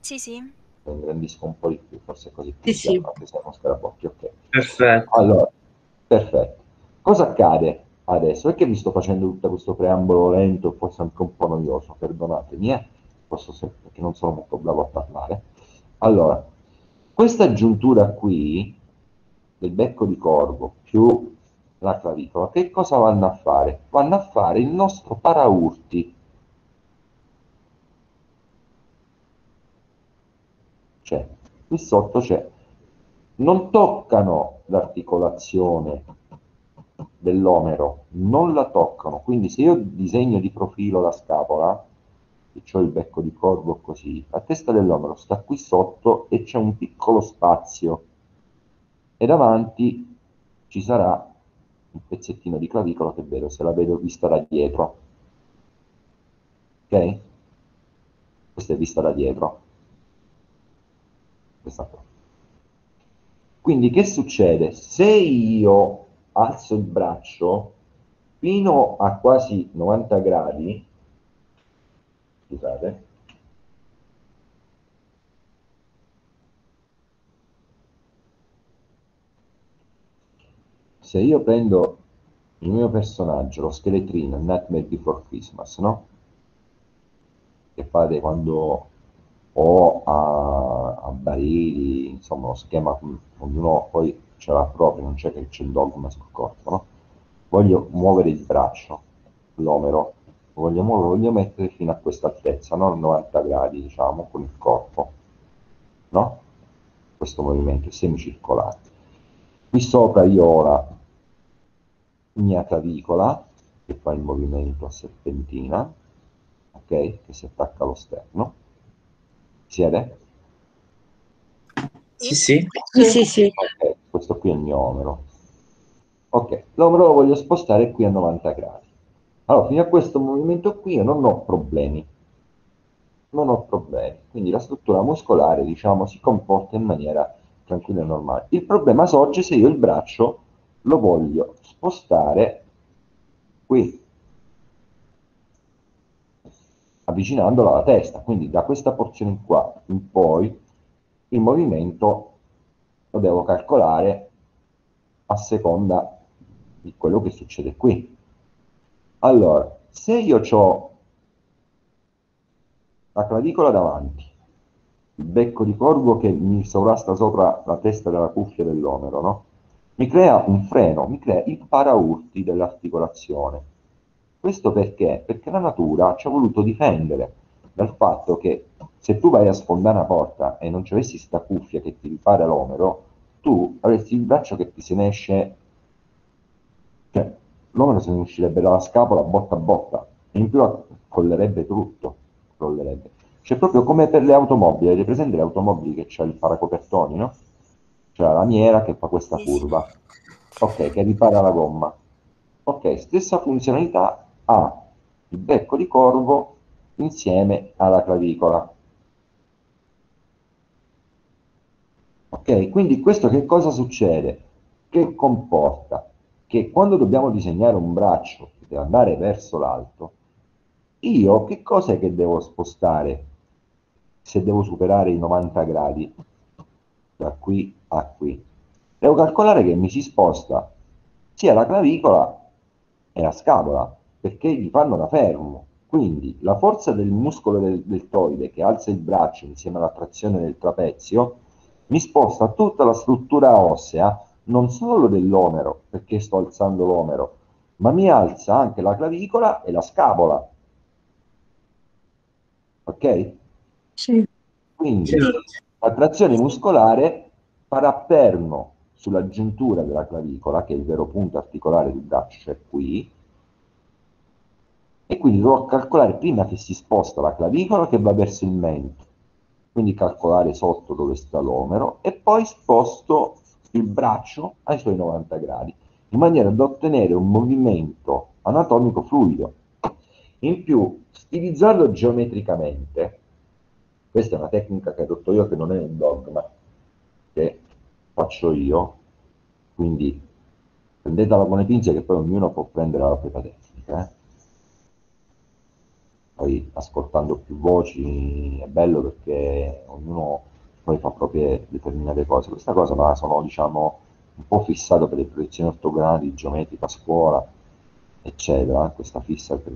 Sì, sì. Lo ingrandisco un po' di più, forse così più Sì, sì. anche se è uno scarabocchio, ok. Perfetto. Allora, perfetto. Cosa accade adesso? Perché vi sto facendo tutto questo preambolo lento e forse anche un po' noioso? Perdonatemi, eh? Posso se- perché non sono molto bravo a parlare. Allora, questa giuntura qui del becco di corvo più la clavicola, che cosa vanno a fare? Vanno a fare il nostro paraurti. Cioè, qui sotto c'è non toccano l'articolazione dell'omero, non la toccano. Quindi se io disegno di profilo la scapola, e ho il becco di corvo così, la testa dell'omero sta qui sotto e c'è un piccolo spazio e davanti ci sarà un pezzettino di clavicola che vedo se la vedo vista da dietro. Ok? Questa è vista da dietro. Questa qua. Quindi che succede? Se io alzo il braccio fino a quasi 90 gradi, scusate, se io prendo il mio personaggio, lo scheletrino, Nightmare Before Christmas, no? Che fate quando o a, a barili, insomma lo schema, ognuno poi ce l'ha proprio, non c'è che c'è il dogma sul corpo, no? Voglio muovere il braccio, l'omero, lo voglio lo voglio mettere fino a questa altezza, no? 90 gradi, diciamo, con il corpo, no? Questo movimento semicircolare. Qui sopra io ho la mia clavicola che fa il movimento a serpentina, ok? Che si attacca allo sterno. Siede? Sì, sì. Sì, sì, sì. Ok, questo qui è il mio omero. Ok, l'omero lo voglio spostare qui a 90 gradi. Allora, fino a questo movimento qui io non ho problemi. Non ho problemi. Quindi la struttura muscolare, diciamo, si comporta in maniera tranquilla e normale. Il problema sorge se io il braccio lo voglio spostare qui, avvicinandolo alla testa. Quindi da questa porzione qua in poi il movimento lo devo calcolare a seconda di quello che succede qui. Allora, se io ho la clavicola davanti, il becco di corvo che mi sovrasta sopra la testa della cuffia dell'omero, no? Mi crea un freno, mi crea il paraurti dell'articolazione. Questo perché? Perché la natura ci ha voluto difendere dal fatto che se tu vai a sfondare una porta e non ci avessi sta cuffia che ti ripara l'omero, tu avresti il braccio che ti se ne esce, cioè l'omero se ne uscirebbe dalla scapola botta a botta e in più collerebbe tutto, crollerebbe. Cioè proprio come per le automobili, avete presente le automobili che c'è il paracopertoni, no? Cioè la lamiera che fa questa curva, ok, che ripara la gomma. Ok, stessa funzionalità ha il becco di corvo insieme alla clavicola. Ok, quindi questo che cosa succede? Che comporta? Che quando dobbiamo disegnare un braccio che deve andare verso l'alto, io che cosa è che devo spostare se devo superare i 90 gradi da qui a qui? Devo calcolare che mi si sposta sia la clavicola e la scapola, perché gli fanno da fermo. Quindi la forza del muscolo del deltoide che alza il braccio insieme alla trazione del trapezio mi sposta tutta la struttura ossea, non solo dell'omero, perché sto alzando l'omero, ma mi alza anche la clavicola e la scapola. Ok? Sì. Quindi sì. la trazione muscolare farà perno sulla giuntura della clavicola, che è il vero punto articolare del braccio, cioè qui, e quindi dovrò calcolare prima che si sposta la clavicola che va verso il mento, quindi calcolare sotto dove sta l'omero, e poi sposto il braccio ai suoi 90 gradi, in maniera da ottenere un movimento anatomico fluido. In più, stilizzarlo geometricamente, questa è una tecnica che ho adotto io che non è un dogma, faccio io, quindi prendetela con le pinze che poi ognuno può prendere la propria tecnica. Eh? poi ascoltando più voci è bello perché ognuno poi fa proprie determinate cose. Questa cosa ma sono diciamo un po' fissato per le proiezioni ortogonali, geometrica, scuola, eccetera. Questa fissa per,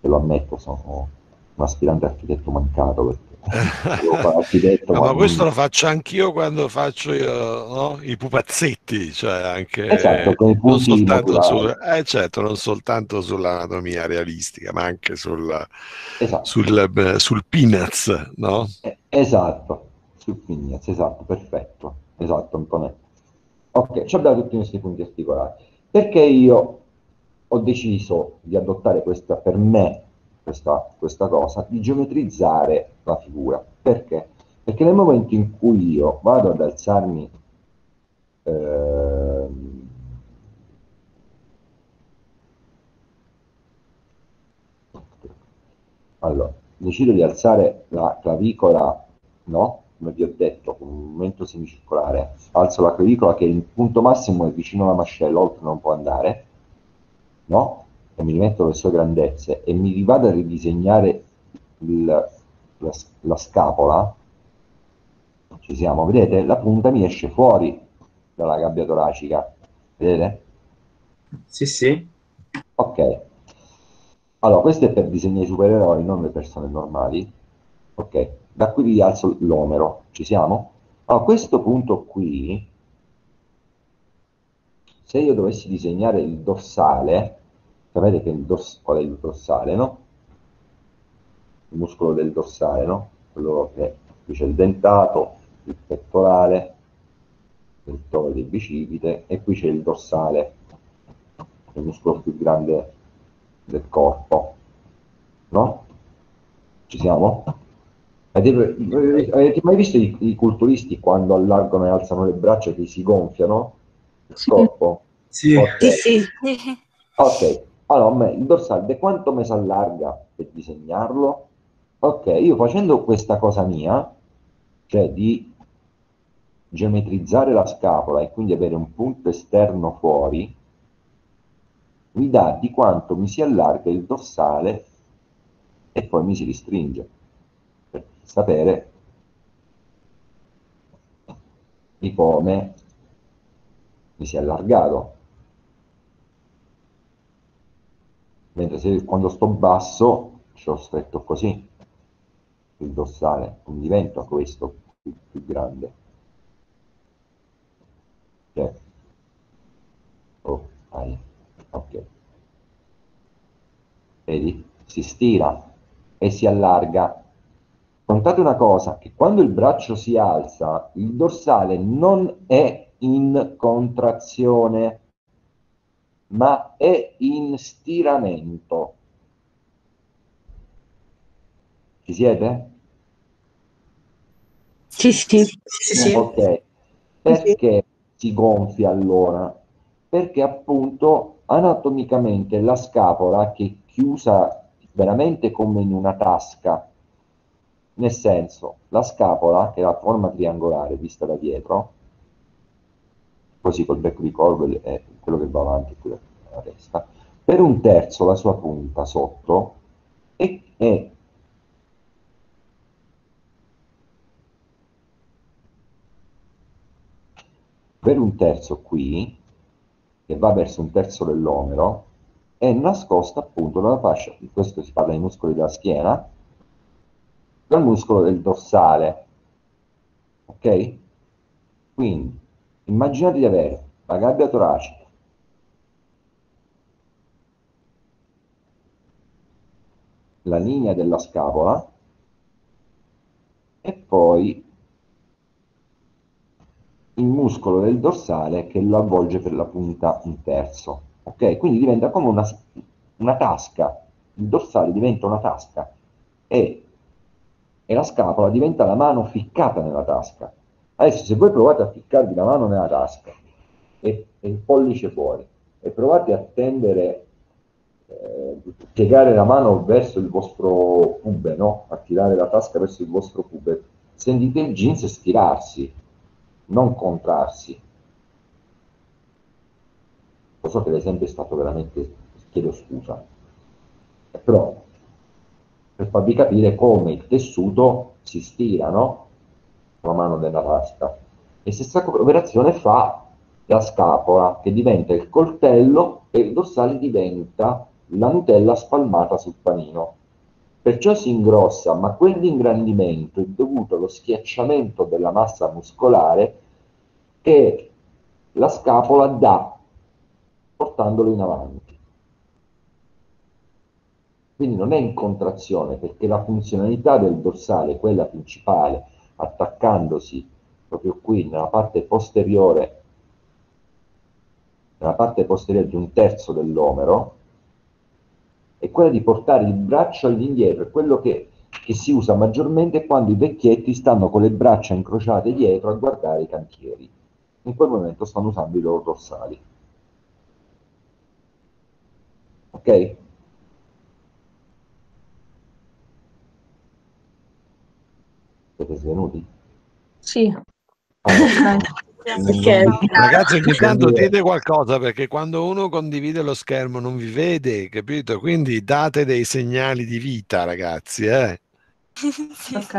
che lo ammetto, sono un aspirante architetto mancato [LAUGHS] perché no, ma questo lo faccio anch'io quando faccio io, no? i pupazzetti, cioè anche esatto, non, soltanto sul, eh, certo, non soltanto sull'anatomia realistica, ma anche sul, esatto. sul, sul Peanuts, no? Eh, esatto, sul Peanuts, esatto, perfetto, esatto, Antonetto. Ok, ci abbiamo tutti questi punti articolari. Perché io ho deciso di adottare questa per me questa, questa cosa, di geometrizzare la figura. Perché? Perché nel momento in cui io vado ad alzarmi eh, allora, decido di alzare la clavicola, no? Come vi ho detto, con un movimento semicircolare, alzo la clavicola che il punto massimo è vicino alla mascella, oltre non può andare, no? E mi rimetto le sue grandezze e mi vado a ridisegnare il, la, la scapola, ci siamo, vedete? La punta mi esce fuori dalla gabbia toracica, vedete? Sì, sì. Ok. Allora, questo è per disegnare i supereroi, non le persone normali. Ok, da qui rialzo l'omero, ci siamo? Allora, a questo punto qui, se io dovessi disegnare il dorsale, sapete che il dors- qual è il dorsale, no? Il muscolo del dorsale, no? Quello che qui c'è il dentato, il pettorale, il toide, il bicipite e qui c'è il dorsale, il muscolo più grande del corpo, no? Ci siamo? Avete mai visto i, i, culturisti quando allargano e alzano le braccia che si gonfiano il corpo? Sì, okay. sì. sì. Ok, Allora, il dorsale quanto mi si allarga per disegnarlo? Ok, io facendo questa cosa mia, cioè di geometrizzare la scapola e quindi avere un punto esterno fuori, mi dà di quanto mi si allarga il dorsale e poi mi si ristringe per sapere di come mi si è allargato. Mentre se quando sto basso l'ho stretto così, il dorsale, non diventa questo più, più grande. Cioè, oh, aia, ok. Vedi? Si stira e si allarga. Contate una cosa, che quando il braccio si alza, il dorsale non è in contrazione, ma è in stiramento. Ci siete? Sì, sì. Sì, sì. Ok. Perché si gonfia allora? Perché appunto anatomicamente la scapola che è chiusa veramente come in una tasca, nel senso la scapola che ha la forma triangolare vista da dietro, così col becco di corvo è quello che va avanti qui la testa, per un terzo la sua punta sotto è, è per un terzo qui, che va verso un terzo dell'omero, è nascosta appunto dalla fascia, di questo si parla dei muscoli della schiena, dal muscolo del dorsale. Ok? Quindi, immaginate di avere la gabbia toracica, la linea della scapola e poi il muscolo del dorsale che lo avvolge per la punta un terzo. Ok? Quindi diventa come una, una tasca, il dorsale diventa una tasca e, e la scapola diventa la mano ficcata nella tasca. Adesso se voi provate a ficcarvi la mano nella tasca e, e il pollice fuori e provate a tendere, eh, piegare la mano verso il vostro pube, no? a tirare la tasca verso il vostro pube, sentite il jeans stirarsi, non contrarsi. Lo so che l'esempio è stato veramente, chiedo scusa, però per farvi capire come il tessuto si stira, no? Mano della tasca. E stessa operazione fa la scapola, che diventa il coltello e il dorsale diventa la Nutella spalmata sul panino. Perciò si ingrossa, ma quell'ingrandimento è dovuto allo schiacciamento della massa muscolare che la scapola dà portandolo in avanti. Quindi non è in contrazione perché la funzionalità del dorsale, quella principale, attaccandosi proprio qui nella parte posteriore, nella parte posteriore di un terzo dell'omero, è quella di portare il braccio all'indietro, è quello che, che si usa maggiormente quando i vecchietti stanno con le braccia incrociate dietro a guardare i cantieri. In quel momento stanno usando i loro dorsali. Ok? Siete svenuti? Sì. Ah, [LAUGHS] Perché- Ragazzi, ogni tanto dite qualcosa perché quando uno condivide lo schermo non vi vede, capito? Quindi date dei segnali di vita, ragazzi, eh? [LAUGHS] Sì. Ok.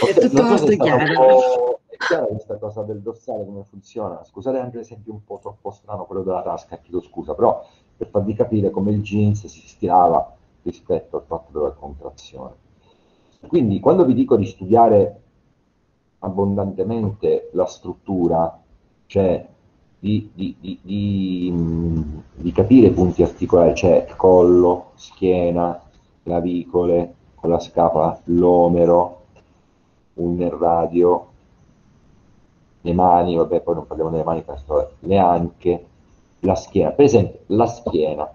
Ok, È tutto so molto chiaro. È chiara questa cosa del dorsale, come funziona? Scusate anche l'esempio un po' troppo strano, quello della tasca, chiedo scusa, però per farvi capire come il jeans si stirava rispetto al fatto della contrazione. Quindi quando vi dico di studiare abbondantemente la struttura, cioè di, di- di- di, di capire i punti articolari, cioè collo, schiena, clavicole, con la scapola, l'omero, un radio, le mani, vabbè, poi non parliamo delle mani, questo, le anche, la schiena. Per esempio, la schiena.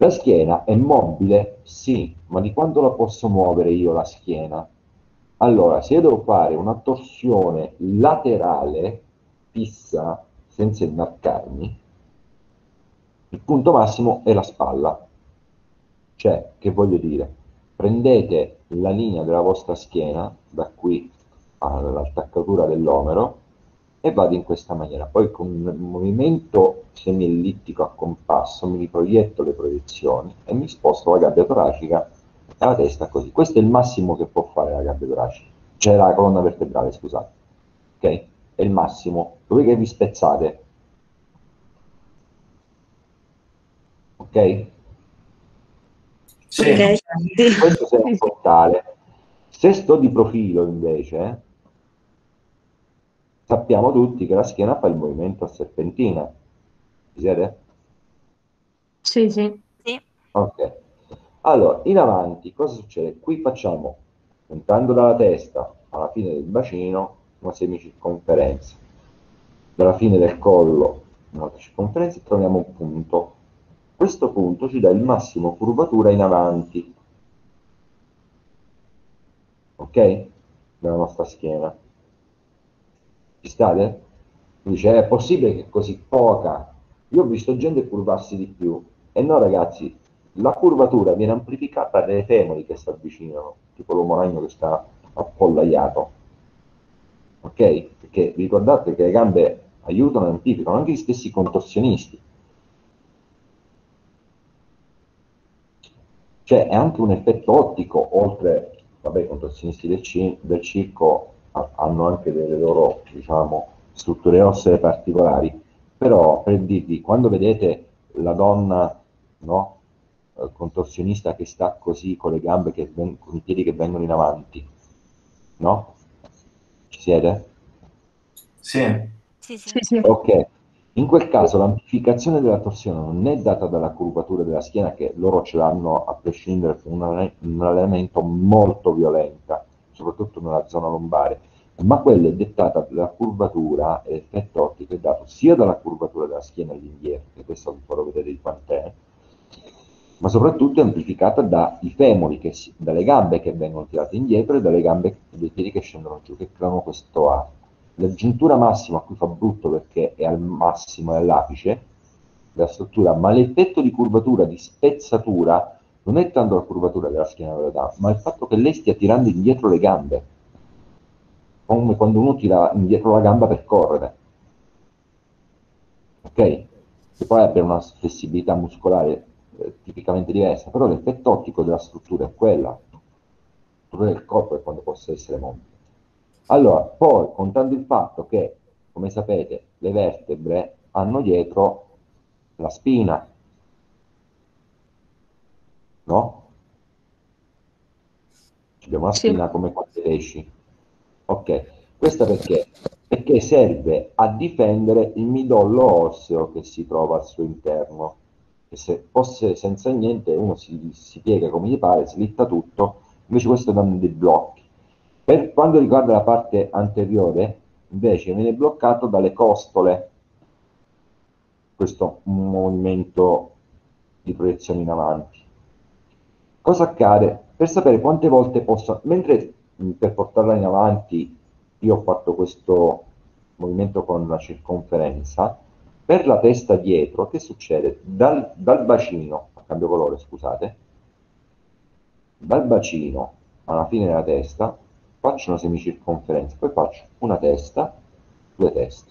La schiena è mobile? Sì, ma di quanto la posso muovere io la schiena? Allora, se io devo fare una torsione laterale fissa, senza innarcarmi, il punto massimo è la spalla. Cioè, che voglio dire, prendete la linea della vostra schiena, da qui all'attaccatura dell'omero, e vado in questa maniera. Poi con un movimento semiellittico a compasso mi riproietto le proiezioni e mi sposto la gabbia toracica e la testa così. Questo è il massimo che può fare la gabbia toracica, cioè la colonna vertebrale, scusate. Ok? È il massimo. Dopodiché vi spezzate. Ok? Sì. Ok. Questo è frontale. Se sto di profilo invece, sappiamo tutti che la schiena fa il movimento a serpentina. Ci siete? Sì, sì. Sì. Ok. Allora, in avanti, cosa succede? Qui facciamo, puntando dalla testa alla fine del bacino, una semicirconferenza. Dalla fine del collo, un'altra circonferenza, e troviamo un punto. Questo punto ci dà il massimo curvatura in avanti. Ok? Della nostra schiena. Ci? Dice, è possibile che così poca? Io ho visto gente curvarsi di più. E no, ragazzi, la curvatura viene amplificata dai femori che si avvicinano, tipo l'uomo ragno che sta appollaiato. Ok? Perché ricordate che le gambe aiutano e amplificano anche gli stessi contorsionisti. Cioè è anche un effetto ottico, oltre, vabbè, contorsionisti del, ci- del circo hanno anche delle loro, diciamo, strutture ossee particolari, però per dirvi, quando vedete la donna, no, eh, contorsionista che sta così con le gambe, che ven- con i piedi che vengono in avanti, no? Ci siete? Sì. Sì, sì. Sì. Ok, in quel caso l'amplificazione della torsione non è data dalla curvatura della schiena, che loro ce l'hanno a prescindere con un, alle- un allenamento molto violenta, soprattutto nella zona lombare, ma quella è dettata dalla curvatura e l'effetto ottico è dato sia dalla curvatura della schiena all'indietro, che adesso vi farò vedere di quant'è, ma soprattutto è amplificata dai femori, che dalle gambe che vengono tirate indietro e dalle gambe dei piedi che scendono giù, che creano questo arco. La giuntura massima a cui fa brutto perché è al massimo, è all'apice della struttura, ma l'effetto di curvatura, di spezzatura, non è tanto la curvatura della schiena ma il fatto che lei stia tirando indietro le gambe, come quando uno tira indietro la gamba per correre. Ok? Che poi abbia una flessibilità muscolare eh, tipicamente diversa, però l'effetto ottico della struttura è quella. La struttura del corpo è quando possa essere mobile. Allora, poi, contando il fatto che, come sapete, le vertebre hanno dietro la spina, no? Abbiamo la Sì. spina come quando esci. Ok, questa perché? Perché serve a difendere il midollo osseo che si trova al suo interno. E se fosse senza niente, uno si, si piega come gli pare, slitta tutto, invece questo danno dei blocchi. Per quanto riguarda la parte anteriore, invece viene bloccato dalle costole, questo movimento di proiezione in avanti. Cosa accade? Per sapere quante volte posso, mentre per portarla in avanti io ho fatto questo movimento con la circonferenza, per la testa dietro, che succede? Dal, dal bacino, cambio colore, scusate, dal bacino alla fine della testa faccio una semicirconferenza, poi faccio una testa, due teste.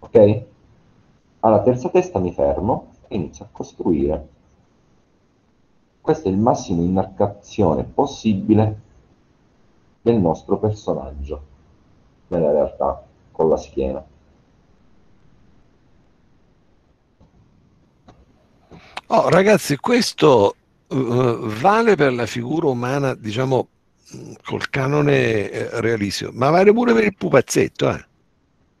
Ok? Alla terza testa mi fermo e inizio a costruire. Questo è il massimo in arcazione possibile del nostro personaggio nella realtà con la schiena. Oh, ragazzi, questo eh, vale per la figura umana, diciamo, col canone eh, realistico, ma vale pure per il pupazzetto, eh.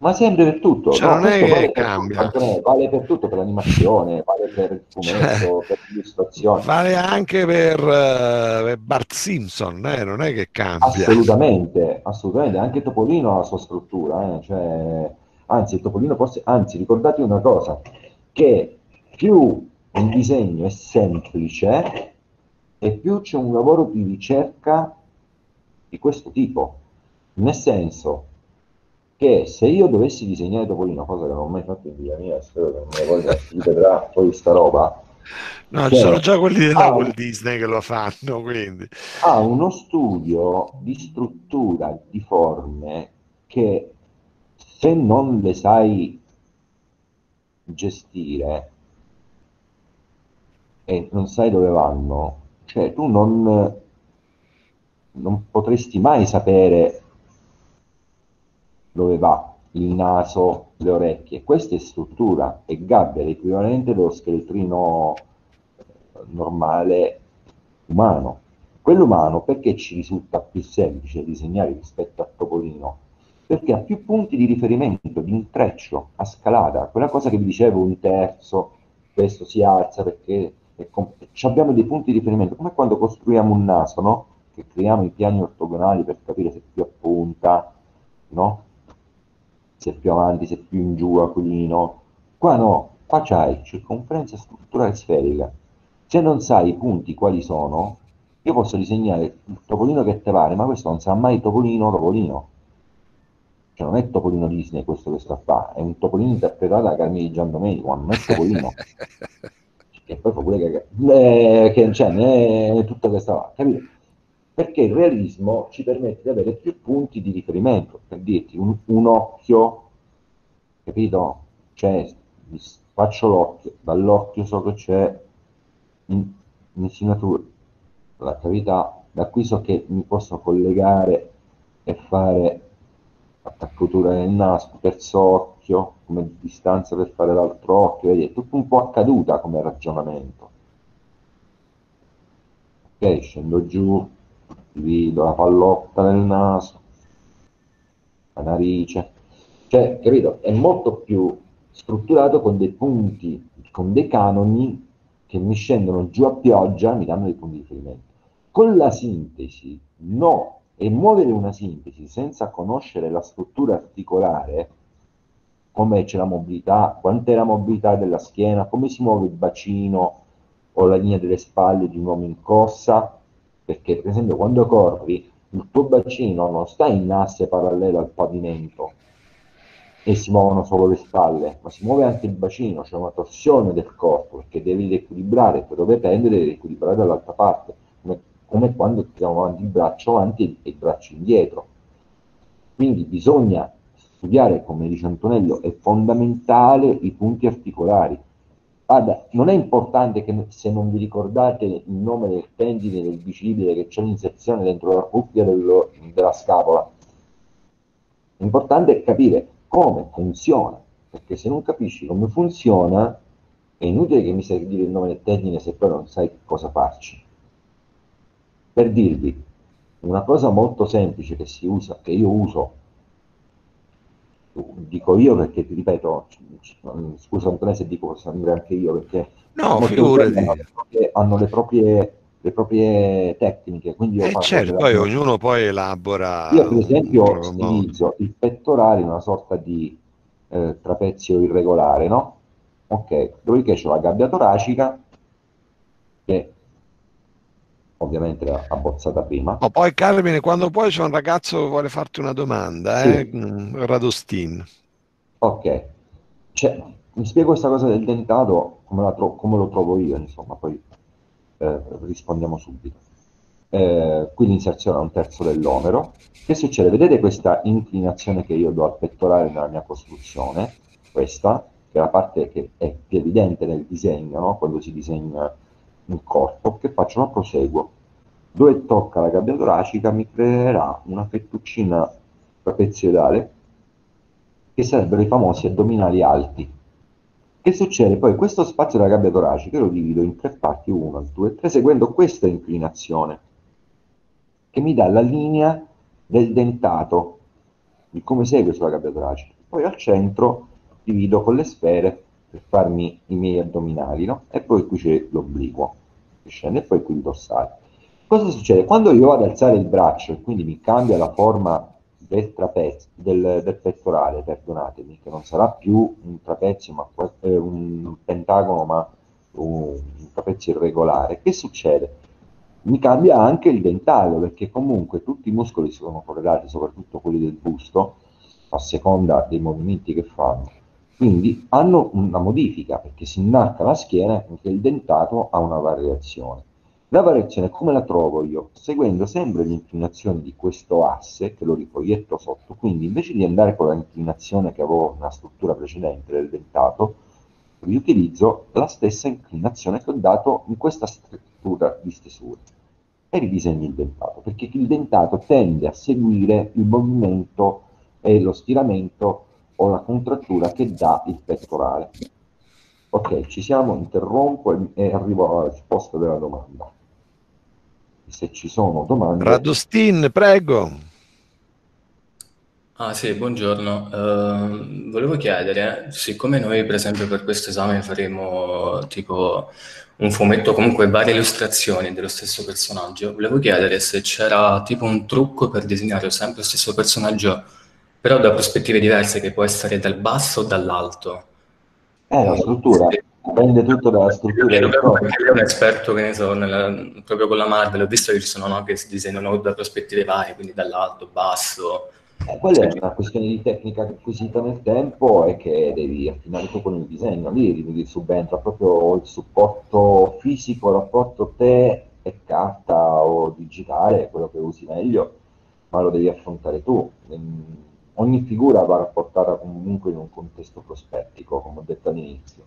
Ma sempre per tutto, Cioè, no, non è vale per cambia. tutto, Antonello, vale per tutto, per l'animazione, vale per il fumetto, per l'illustrazione. Vale anche per, eh, per Bart Simpson, eh, non è che cambia. Assolutamente, assolutamente, anche Topolino ha la sua struttura, eh, cioè, anzi, Topolino forse, anzi, ricordate una cosa, che più un disegno è semplice e più c'è un lavoro di ricerca di questo tipo, nel senso che se io dovessi disegnare Topolino, cosa che non ho mai fatto in vita mia, spero che non voglia, si vedrà poi sta roba, No, ci sono già quelli della Walt Disney che lo fanno, quindi. ha uno studio di struttura, di forme che se non le sai gestire e non sai dove vanno, cioè tu non, non potresti mai sapere dove va il naso, le orecchie. Questa è struttura e gabbia, l'equivalente dello scheletrino normale umano. Quello umano perché ci risulta più semplice disegnare rispetto a Topolino? Perché ha più punti di riferimento, di intreccio, a scalata, quella cosa che vi dicevo, un terzo, questo si alza perché com- abbiamo dei punti di riferimento, come quando costruiamo un naso, no? Che creiamo i piani ortogonali per capire se più a punta, no? Se più avanti, se più in giù, aquilino. Qua no, qua c'hai circonferenza strutturale sferica. Se non sai i punti quali sono, io posso disegnare il topolino che te pare, ma questo non sarà mai topolino topolino. Cioè non è topolino Disney questo che sta a fare, è un topolino interpretato da Carmine di Gian Domenico, non è topolino. [LAUGHS] che poi fa pure che, eh, che cioè, è tutta questa cosa, capito? Perché il realismo ci permette di avere più punti di riferimento, per dirti, un, un occhio, capito? Cioè, faccio l'occhio, dall'occhio so che c'è un'insinuatura, la cavità, da qui so che mi posso collegare e fare attaccatura nel naso, terzo occhio, come distanza per fare l'altro occhio, è tutto un po' accaduta come ragionamento. Ok, scendo giù, divido la pallotta nel naso, la narice, cioè, capito, è molto più strutturato con dei punti, con dei canoni che mi scendono giù a pioggia, mi danno dei punti di riferimento. Con la sintesi, no, e muovere una sintesi senza conoscere la struttura articolare, come c'è la mobilità, quant'è la mobilità della schiena, come si muove il bacino o la linea delle spalle di un uomo in corsa, perché per esempio quando corri il tuo bacino non sta in asse parallelo al pavimento, e si muovono solo le spalle, ma si muove anche il bacino, c'è una torsione del corpo perché devi riequilibrare, per dove prendere devi riequilibrare dall'altra parte, come, come quando tiriamo avanti il braccio avanti e il braccio indietro. Quindi bisogna studiare, come dice Antonello, è fondamentale i punti articolari. Guarda, non è importante che se non vi ricordate il nome del tendine del bicipite che c'è l'inserzione dentro la cuffia dello, della scapola, l'importante è capire come funziona, perché se non capisci come funziona è inutile che mi sai dire il nome del tecnico se poi non sai cosa farci. Per dirvi una cosa molto semplice che si usa, che io uso, dico io perché ti ripeto, scusa Antonio se dico sempre anche io perché no, figurati. hanno le proprie le proprie tecniche. Quindi eh certo, poi mia... ognuno poi elabora. Io, per esempio, utilizzo il pettorale in una sorta di eh, trapezio irregolare, no? Ok, dopodiché c'è la gabbia toracica, che ovviamente abbozzata prima. Oh, poi Carmine, quando poi c'è un ragazzo che vuole farti una domanda, sì. eh? Mm, Radostin. Ok, cioè, mi spiego questa cosa del dentato come, tro- come lo trovo io, insomma, poi eh, rispondiamo subito. Eh, qui l'inserzione è un terzo dell'omero. Che succede? Vedete questa inclinazione che io do al pettorale nella mia costruzione? Questa, che è la parte che è più evidente nel disegno, no? quando si disegna un corpo, che faccio? La proseguo. Dove tocca la gabbia toracica mi creerà una fettuccina trapezioidale che sarebbero i famosi addominali alti che succede? Poi questo spazio della gabbia toracica lo divido in tre parti, 1, 2, 3, seguendo questa inclinazione, che mi dà la linea del dentato, di come segue sulla gabbia toracica. Poi al centro divido con le sfere per farmi i miei addominali, no? E poi qui c'è l'obliquo, che scende, e poi qui il dorsale. Cosa succede? Quando io vado ad alzare il braccio e quindi mi cambia la forma del trapezio, del, del, pettorale, perdonatemi, che non sarà più un trapezio, ma eh, un pentagono, ma un, un trapezio irregolare, che succede? Mi cambia anche il dentale, perché comunque tutti i muscoli sono correlati, soprattutto quelli del busto, a seconda dei movimenti che fanno, Quindi hanno una modifica perché si innarca la schiena e il dentato ha una variazione. La variazione come la trovo io? Seguendo sempre l'inclinazione di questo asse che lo riproietto sotto, quindi invece di andare con l'inclinazione che avevo nella struttura precedente del dentato, riutilizzo la stessa inclinazione che ho dato in questa struttura di stesura e ridisegno il dentato, perché il dentato tende a seguire il movimento e lo stiramento o la contrattura che dà il pettorale. Ok, ci siamo, interrompo e arrivo alla risposta della domanda se ci sono domande. Radostin, prego. Ah sì, buongiorno. Uh, volevo chiedere, siccome noi per esempio per questo esame faremo tipo un fumetto, comunque varie illustrazioni dello stesso personaggio, volevo chiedere se c'era tipo un trucco per disegnare sempre lo stesso personaggio, però da prospettive diverse, che può essere dal basso o dall'alto. Eh, la struttura. Dipende tutto dalla struttura. Io sono un esperto, che ne so, nella, proprio con la Marvel, ho visto che ci sono no, che si disegnano da prospettive varie, quindi dall'alto, basso. Eh, quella è una questione di tecnica acquisita nel tempo e che devi affinare tu con il disegno, lì devi subentra proprio il supporto fisico, il rapporto te e carta o digitale, quello che usi meglio, ma lo devi affrontare tu. Ogni figura va rapportata comunque in un contesto prospettico, come ho detto all'inizio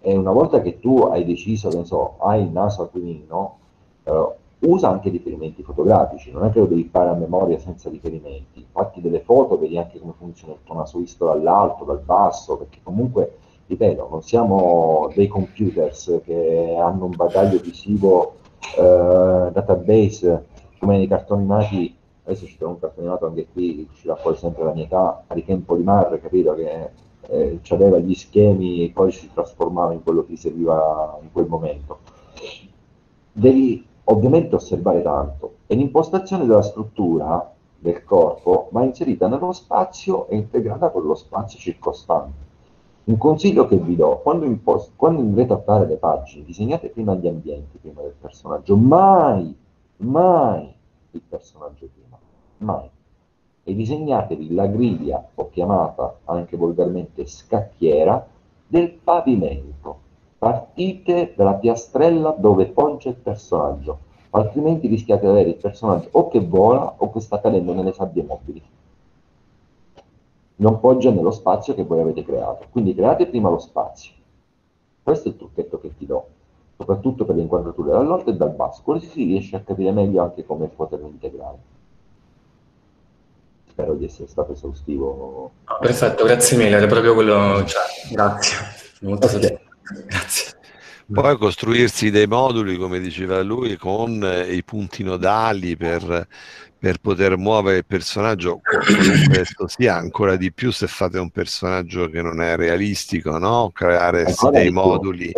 e una volta che tu hai deciso, che ne so, hai il naso aquilino, eh, usa anche riferimenti fotografici, non è che lo devi fare a memoria senza riferimenti. Fatti delle foto, vedi anche come funziona il tuo naso visto dall'alto, dal basso, perché comunque, ripeto, non siamo dei computers che hanno un bagaglio visivo eh, database come nei cartoni animati adesso ci trovo un animato anche qui, uscirà poi sempre la mia età, Ariken Polimar, capito che eh, aveva gli schemi e poi si trasformava in quello che serviva in quel momento. Devi ovviamente osservare tanto e l'impostazione della struttura del corpo va inserita nello spazio e integrata con lo spazio circostante. Un consiglio che vi do, quando, impost- quando andrete a fare le pagine, disegnate prima gli ambienti, prima del personaggio, mai, mai il personaggio prima, mai e disegnatevi la griglia, o chiamata anche volgarmente scacchiera, del pavimento. Partite dalla piastrella dove poggia il personaggio, altrimenti rischiate di avere il personaggio o che vola o che sta cadendo nelle sabbie mobili. Non poggia nello spazio che voi avete creato. Quindi create prima lo spazio. Questo è il trucchetto che ti do, soprattutto per le inquadrature dall'alto e dal basso, così si riesce a capire meglio anche come poterlo integrare spero di essere stato esaustivo. perfetto, grazie mille, era proprio quello, cioè, grazie. Molto okay. Grazie. Poi costruirsi dei moduli, come diceva lui, con eh, i punti nodali per, per poter muovere il personaggio, questo sia ancora di più se fate un personaggio che non è realistico, no? creare dei moduli,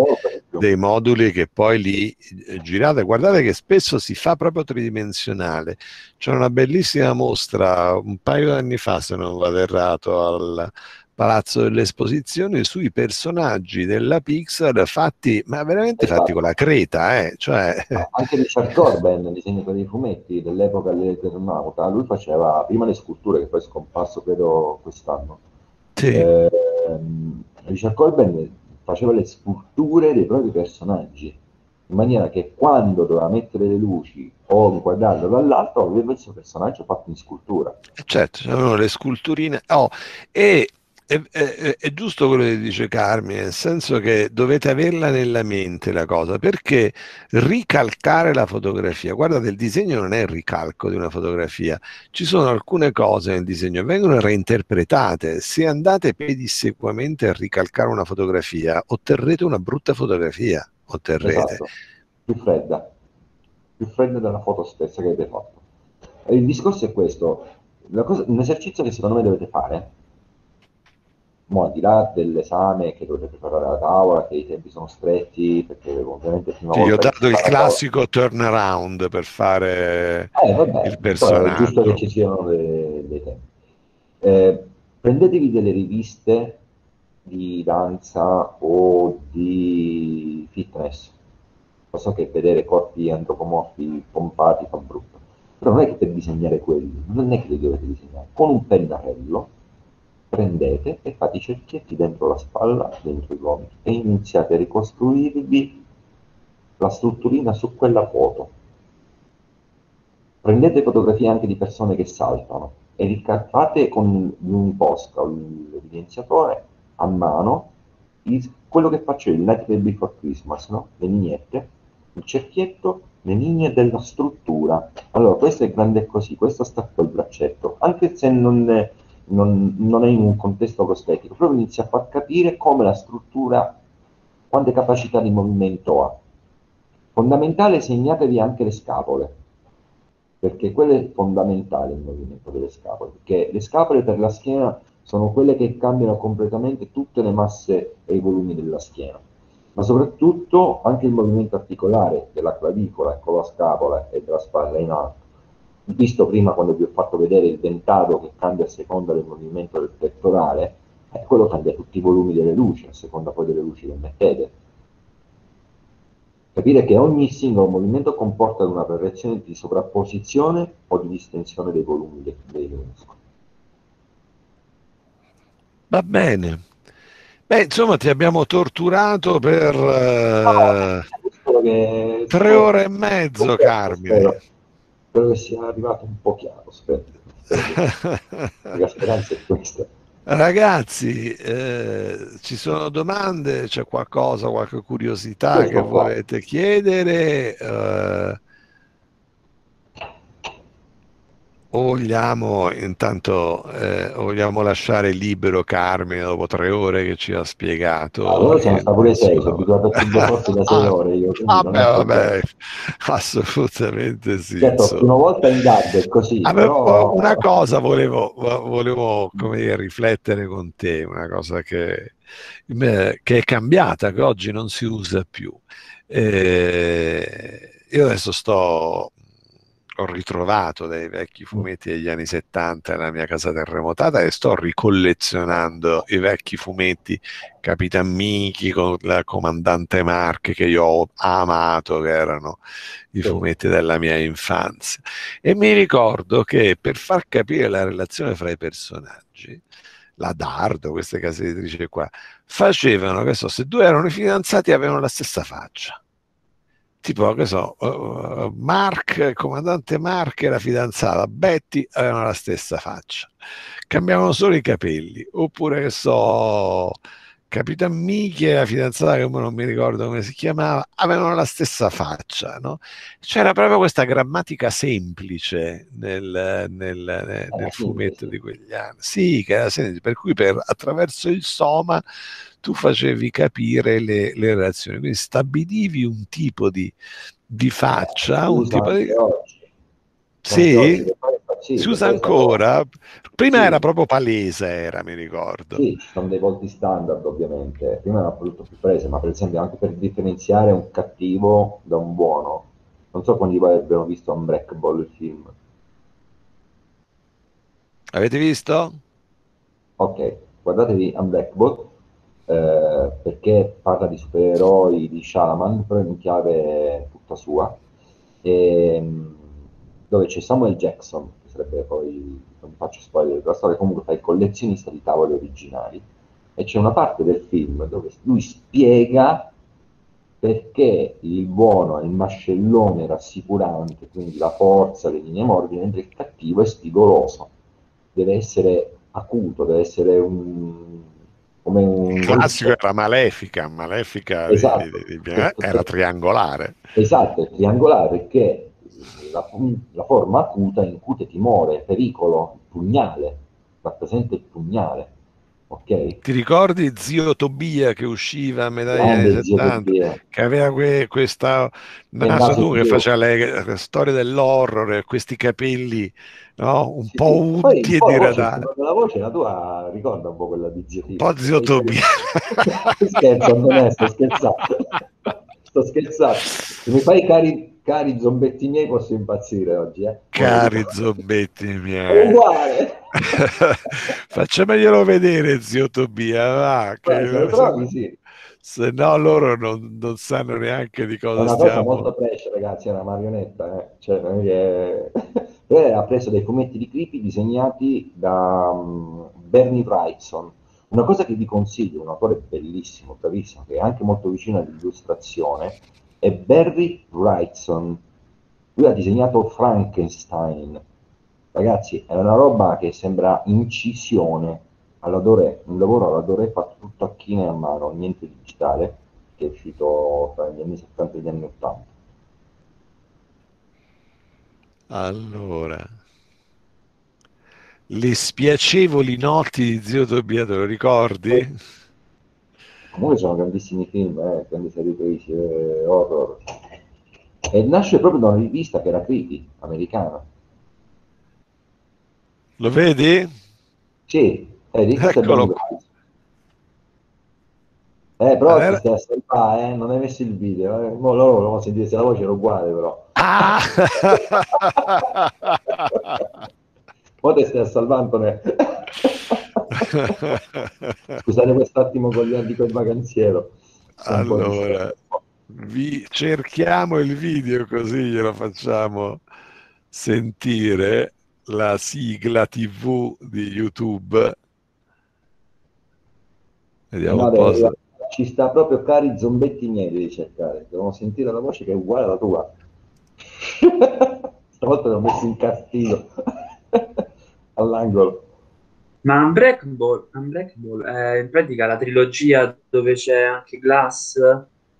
dei moduli che poi li eh, girate. Guardate che spesso si fa proprio tridimensionale. C'è una bellissima mostra un paio di anni fa, se non vado errato, al Palazzo delle Esposizioni sui personaggi della Pixar fatti, ma veramente esatto. fatti con la creta, eh? cioè... Anche Richard Corben, nel disegno dei fumetti dell'epoca dell'Eternauta, lui faceva prima le sculture, che poi è scomparso credo quest'anno. Sì. Eh, Richard Corben faceva le sculture dei propri personaggi, in maniera che quando doveva mettere le luci o inquadrarlo dall'alto aveva il suo personaggio fatto in scultura. Certo, c'erano le sculturine. Oh, e è, è, è, giusto quello che dice Carmine, nel senso che dovete averla nella mente la cosa, perché ricalcare la fotografia, guardate, il disegno non è il ricalco di una fotografia, ci sono alcune cose nel disegno vengono reinterpretate. Se andate pedissequamente a ricalcare una fotografia, otterrete una brutta fotografia, otterrete. Esatto. Più fredda, più fredda della foto stessa che avete fatto. Il discorso è questo, cosa, un esercizio che secondo me dovete fare Mo, al di là dell'esame che dovete preparare la tavola, che i tempi sono stretti, perché ovviamente prima sì, volta... Io ho dato il classico turnaround per fare eh, vabbè, il personaggio. È giusto che ci siano dei, dei tempi. Eh, prendetevi delle riviste di danza o di fitness. Lo so che vedere corpi antropomorfi pompati fa brutto, però non è che per disegnare quelli, non è che li dovete disegnare. Con un pennarello prendete e fate i cerchietti dentro la spalla, dentro i gomiti e iniziate a ricostruirvi la strutturina su quella foto. Prendete fotografie anche di persone che saltano e ricattate con l'uniposca o l'evidenziatore a mano il, quello che faccio io, il Nightmare Before Christmas, no? le vignette, il cerchietto, le linee della struttura. Allora, questo è grande così, questo sta col braccetto, anche se non è, non, non è in un contesto cosmetico, proprio inizia a far capire come la struttura, quante capacità di movimento ha. Fondamentale, segnatevi anche le scapole, perché quello è fondamentale il movimento delle scapole, perché le scapole per la schiena sono quelle che cambiano completamente tutte le masse e i volumi della schiena, ma soprattutto anche il movimento articolare della clavicola con la scapola e della spalla in alto. Visto prima quando vi ho fatto vedere il dentato che cambia a seconda del movimento del pettorale, eh, quello cambia tutti i volumi delle luci, a seconda poi delle luci che mettete. Capire che ogni singolo movimento comporta una variazione di sovrapposizione o di distensione dei volumi dei, dei muscoli. Va bene. Beh, insomma, ti abbiamo torturato per uh, che... tre ore e mezzo, Carmine. Spero, che sia arrivato un po' chiaro, spero. [LAUGHS] La speranza è questa. Ragazzi, eh, ci sono domande? C'è qualcosa, qualche curiosità Questo che qua. volete chiedere? Eh, o vogliamo intanto eh, vogliamo lasciare libero Carmine dopo tre ore che ci ha spiegato? Allora siamo il stati pure sei, suo- sono abituato a chiudere forse [LAUGHS] da sei ore io. Vabbè, assolutamente sì. Certo, una volta in DAD è così, Ah, però... Una cosa volevo, volevo come dire, riflettere con te, una cosa che, che è cambiata, che oggi non si usa più. Eh, io adesso sto, ho ritrovato dei vecchi fumetti degli anni 70 nella mia casa terremotata e sto ricollezionando i vecchi fumetti Capitan Miki con la comandante Mark che io ho amato, che erano i fumetti della mia infanzia. E mi ricordo che per far capire la relazione fra i personaggi, la Dardo, queste case editrici qua, facevano, che so, se due erano fidanzati avevano la stessa faccia. Tipo, che so, uh, Mark, il comandante Mark e la fidanzata Betty avevano la stessa faccia. Cambiavano solo i capelli. Oppure, che so, Capitan Mickey e la fidanzata, che ora non mi ricordo come si chiamava, avevano la stessa faccia, no? C'era proprio questa grammatica semplice nel, nel, nel, fumetto di quegli anni. Sì, per cui per, attraverso il soma tu facevi capire le, le relazioni, quindi stabilivi un tipo di, di faccia, un tipo di... oggi. Sì? Oggi, sì, Si usa ancora? Prima Sì. era proprio palese, era, mi ricordo. Sì, ci sono dei volti standard ovviamente, prima era molto più prese, ma per esempio anche per differenziare un cattivo da un buono. Non so quanti di voi abbiano visto Unbreakable il film. Avete visto? Ok, guardatevi Unbreakable eh, perché parla di supereroi, di Shaman, però in chiave tutta sua, e, dove c'è Samuel Jackson, sarebbe poi, non faccio spoiler della storia, comunque fa il collezionista di tavoli originali, e c'è una parte del film dove lui spiega perché il buono è il mascellone rassicurante, quindi la forza, le linee morbide, mentre il cattivo è spigoloso, deve essere acuto, deve essere un, come un... Il classico era Malefica, Malefica di- Esatto. di- di- eh, era triangolare. Esatto, è triangolare perché la, la forma acuta incute timore, pericolo, pugnale, rappresenta il pugnale, ok? Ti ricordi zio Tobia che usciva a metà degli anni Grande zio 70? Tobia. Che aveva que- questa naso tu che faceva le, le storie dell'horror e questi capelli no? un Sì, po' sì. Unti un e diradati. la voce la tua ricorda un po' quella di zio Un Tobia. po' zio Tobia. [LAUGHS] Scherzo, non è, sto scherzando. [LAUGHS] Sto scherzando. Se mi fai cari, cari zombetti miei posso impazzire oggi, eh. Cari zombetti È miei. uguale. [LAUGHS] Facciamoglielo vedere, zio Tobia, va, Guarda, se trovi, sì. se no loro non, non sanno neanche di È cosa una cosa stiamo. molto trash, ragazzi, è una marionetta, eh. Cioè, è che- [LAUGHS] e ha preso dei fumetti di creepy disegnati da um, Bernie Wrightson. Una cosa che vi consiglio, un autore bellissimo, bravissimo, che è anche molto vicino all'illustrazione, è Barry Wrightson. Lui ha disegnato Frankenstein. Ragazzi, è una roba che sembra incisione, all'odore, un lavoro all'odore fatto tutto a china e a mano, niente digitale, che è uscito tra gli anni 70 e gli anni 80. Allora, le spiacevoli notti di Zio Tobia, te lo ricordi? Comunque sono grandissimi film, eh, grandi serie televisive, horror. E nasce proprio da una rivista che era Creepy, americana. Lo vedi? Sì, eh, di questo è Eccolo qua. Eh, però Allora- ti stai a eh, non hai messo il video. Eh. Mo loro volevano sentire se la voce era uguale, però. Ah! [LAUGHS] [LAUGHS] Te stai salvare, Antonio. [LAUGHS] Scusate quest'attimo con gli anti quel vacanziero. Allora, vi cerchiamo il video così glielo facciamo sentire la sigla TV di YouTube. Vediamo No, un po'. se- ci sta proprio cari zombetti miei di cercare. Devono sentire la voce che è uguale alla tua. [LAUGHS] Stavolta l'ho messo in castigo [LAUGHS] all'angolo. Ma Unbreakable, Unbreakable è in pratica la trilogia dove c'è anche Glass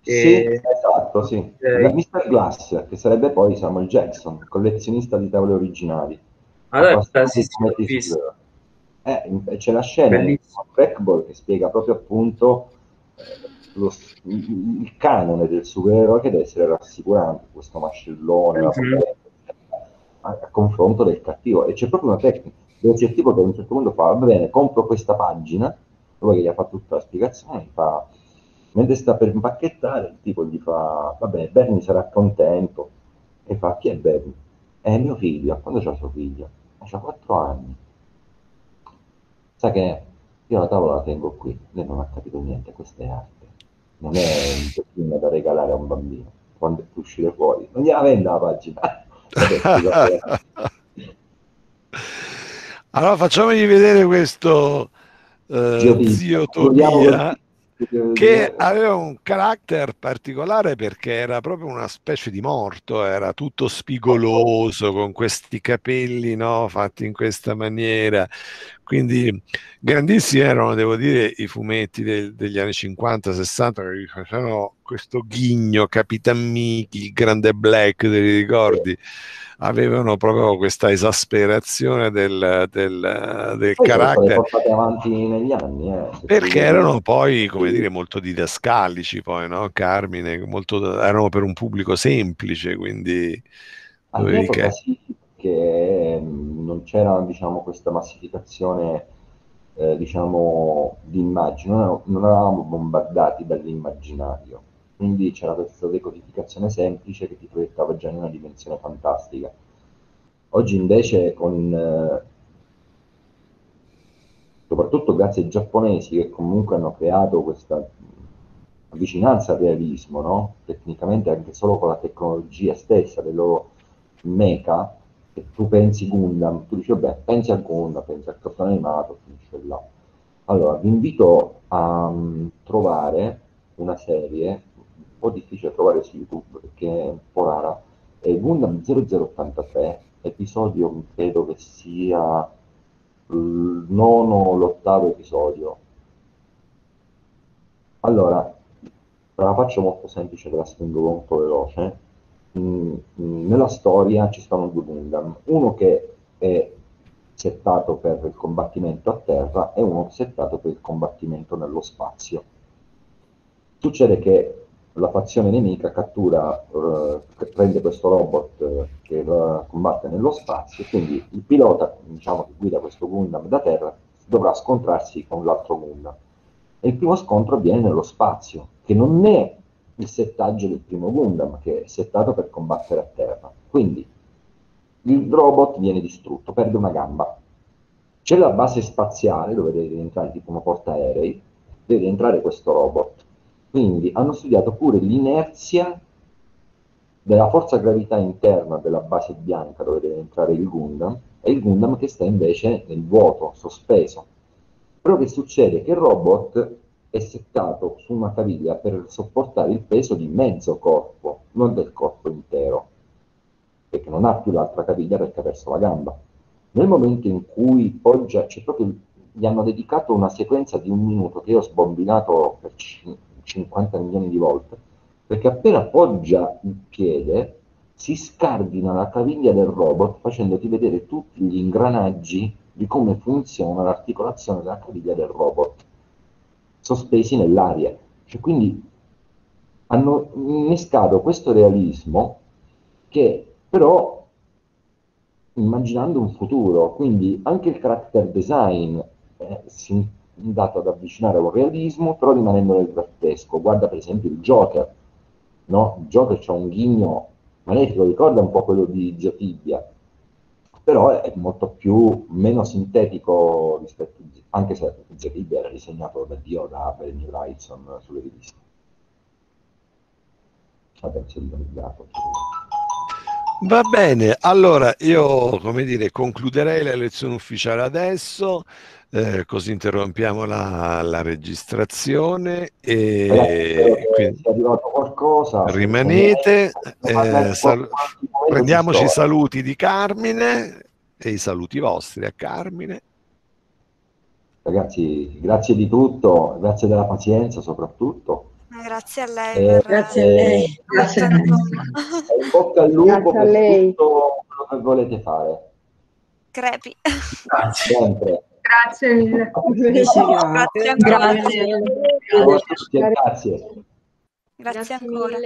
Sì, e esatto, sì. Ok. Mr. Glass, che sarebbe poi Samuel Jackson, collezionista di tavole originali. allora sì, sì, Eh, c'è la scena Bellissimo. Unbreakable che spiega proprio appunto eh, lo- il, canone del supereroe che deve essere rassicurante, questo mascellone, Mhm. potente, a, a confronto del cattivo. E c'è proprio una tecnica, dove c'è il tipo che a un certo punto fa, va bene, compro questa pagina, che gli ha fatto tutta la spiegazione, fa, mentre sta per impacchettare, il tipo gli fa, va bene, Bernie sarà contento, e fa, chi è Bernie? È mio figlio, quando c'ha suo figlio? Ha 4 anni. Sa che io la tavola la tengo qui, lei non ha capito niente, questa è arte, non è un giochino da regalare a un bambino, quando è uscire fuori, non gliela venda la pagina. [LAUGHS] Vabbè. Allora facciamogli vedere questo eh, Zio Tobia. che aveva un carattere particolare perché era proprio una specie di morto, era tutto spigoloso con questi capelli no, fatti in questa maniera. Quindi grandissimi erano, devo dire, i fumetti del- degli anni 50-60 che facevano questo ghigno, Capitan Mickey, il grande Black, te li ricordi? Avevano proprio questa esasperazione del, del, del carattere. portate avanti negli anni, eh, perché erano poi, come dire, molto didascalici, poi, no? Carmine, molto, erano per un pubblico semplice, quindi dovevi che... sì, che mh, non c'era diciamo, questa massificazione eh, diciamo, di immagini, non, non eravamo bombardati dall'immaginario, quindi c'era questa decodificazione semplice che ti proiettava già in una dimensione fantastica. Oggi invece con, eh, soprattutto grazie ai giapponesi che comunque hanno creato questa vicinanza al realismo, no? Tecnicamente anche solo con la tecnologia stessa del loro mecha, che tu pensi Gundam, tu dici vabbè, pensi a Gundam, pensi al cartone animato, finisce là. Allora, vi invito a mm, trovare una serie, po' difficile trovare su YouTube perché è un po' rara, è Gundam 0083, episodio credo che sia il nono o l'ottavo episodio. Allora, la faccio molto semplice, la spingo molto veloce. Mm, mm, nella storia ci stanno due Gundam, uno che è settato per il combattimento a terra e uno settato per il combattimento nello spazio. Succede che la fazione nemica cattura, eh, prende questo robot eh, che combatte nello spazio, quindi il pilota, diciamo, che guida questo Gundam da terra, dovrà scontrarsi con l'altro Gundam. E il primo scontro avviene nello spazio, che non è il settaggio del primo Gundam, che è settato per combattere a terra. Quindi il robot viene distrutto, perde una gamba. C'è la base spaziale dove deve entrare tipo una portaerei, deve entrare questo robot. Quindi hanno studiato pure l'inerzia della forza gravità interna della base bianca dove deve entrare il Gundam e il Gundam che sta invece nel vuoto, sospeso. Però che succede? Che il robot è settato su una caviglia per sopportare il peso di mezzo corpo, non del corpo intero, perché non ha più l'altra caviglia perché ha perso la gamba. Nel momento in cui poggia, c'è proprio, gli hanno dedicato una sequenza di un minuto che io ho sbombinato per 50 milioni di volte, perché appena appoggia il piede si scardina la caviglia del robot facendoti vedere tutti gli ingranaggi di come funziona l'articolazione della caviglia del robot, sospesi nell'aria. Cioè, quindi hanno innescato questo realismo che però immaginando un futuro, quindi anche il character design eh, si andato ad avvicinare a un realismo, però rimanendo nel grottesco. Guarda per esempio il Joker, no? Il Joker c'ha un ghigno magnetico, ricorda un po' quello di Geotibia, però è molto più, meno sintetico rispetto, anche se Geotibia era disegnato da Dio da Bernie Wrightson sulle riviste. Va bene, allora io come dire concluderei la lezione ufficiale adesso, eh, così interrompiamo la, la registrazione e quindi è arrivato qualcosa. rimanete, Magari eh, sal- prendiamoci i saluti di Carmine e i saluti vostri a Carmine. Ragazzi, grazie di tutto, grazie della pazienza soprattutto. Ma Grazie a lei Eh, per Grazie a lei. Grazie a [LAUGHS] in bocca al lupo per lei. tutto quello che volete fare. Crepi. Grazie. Sempre. Grazie mille. Grazie ancora. Grazie. Ciao a tutti grazie. Grazie ancora.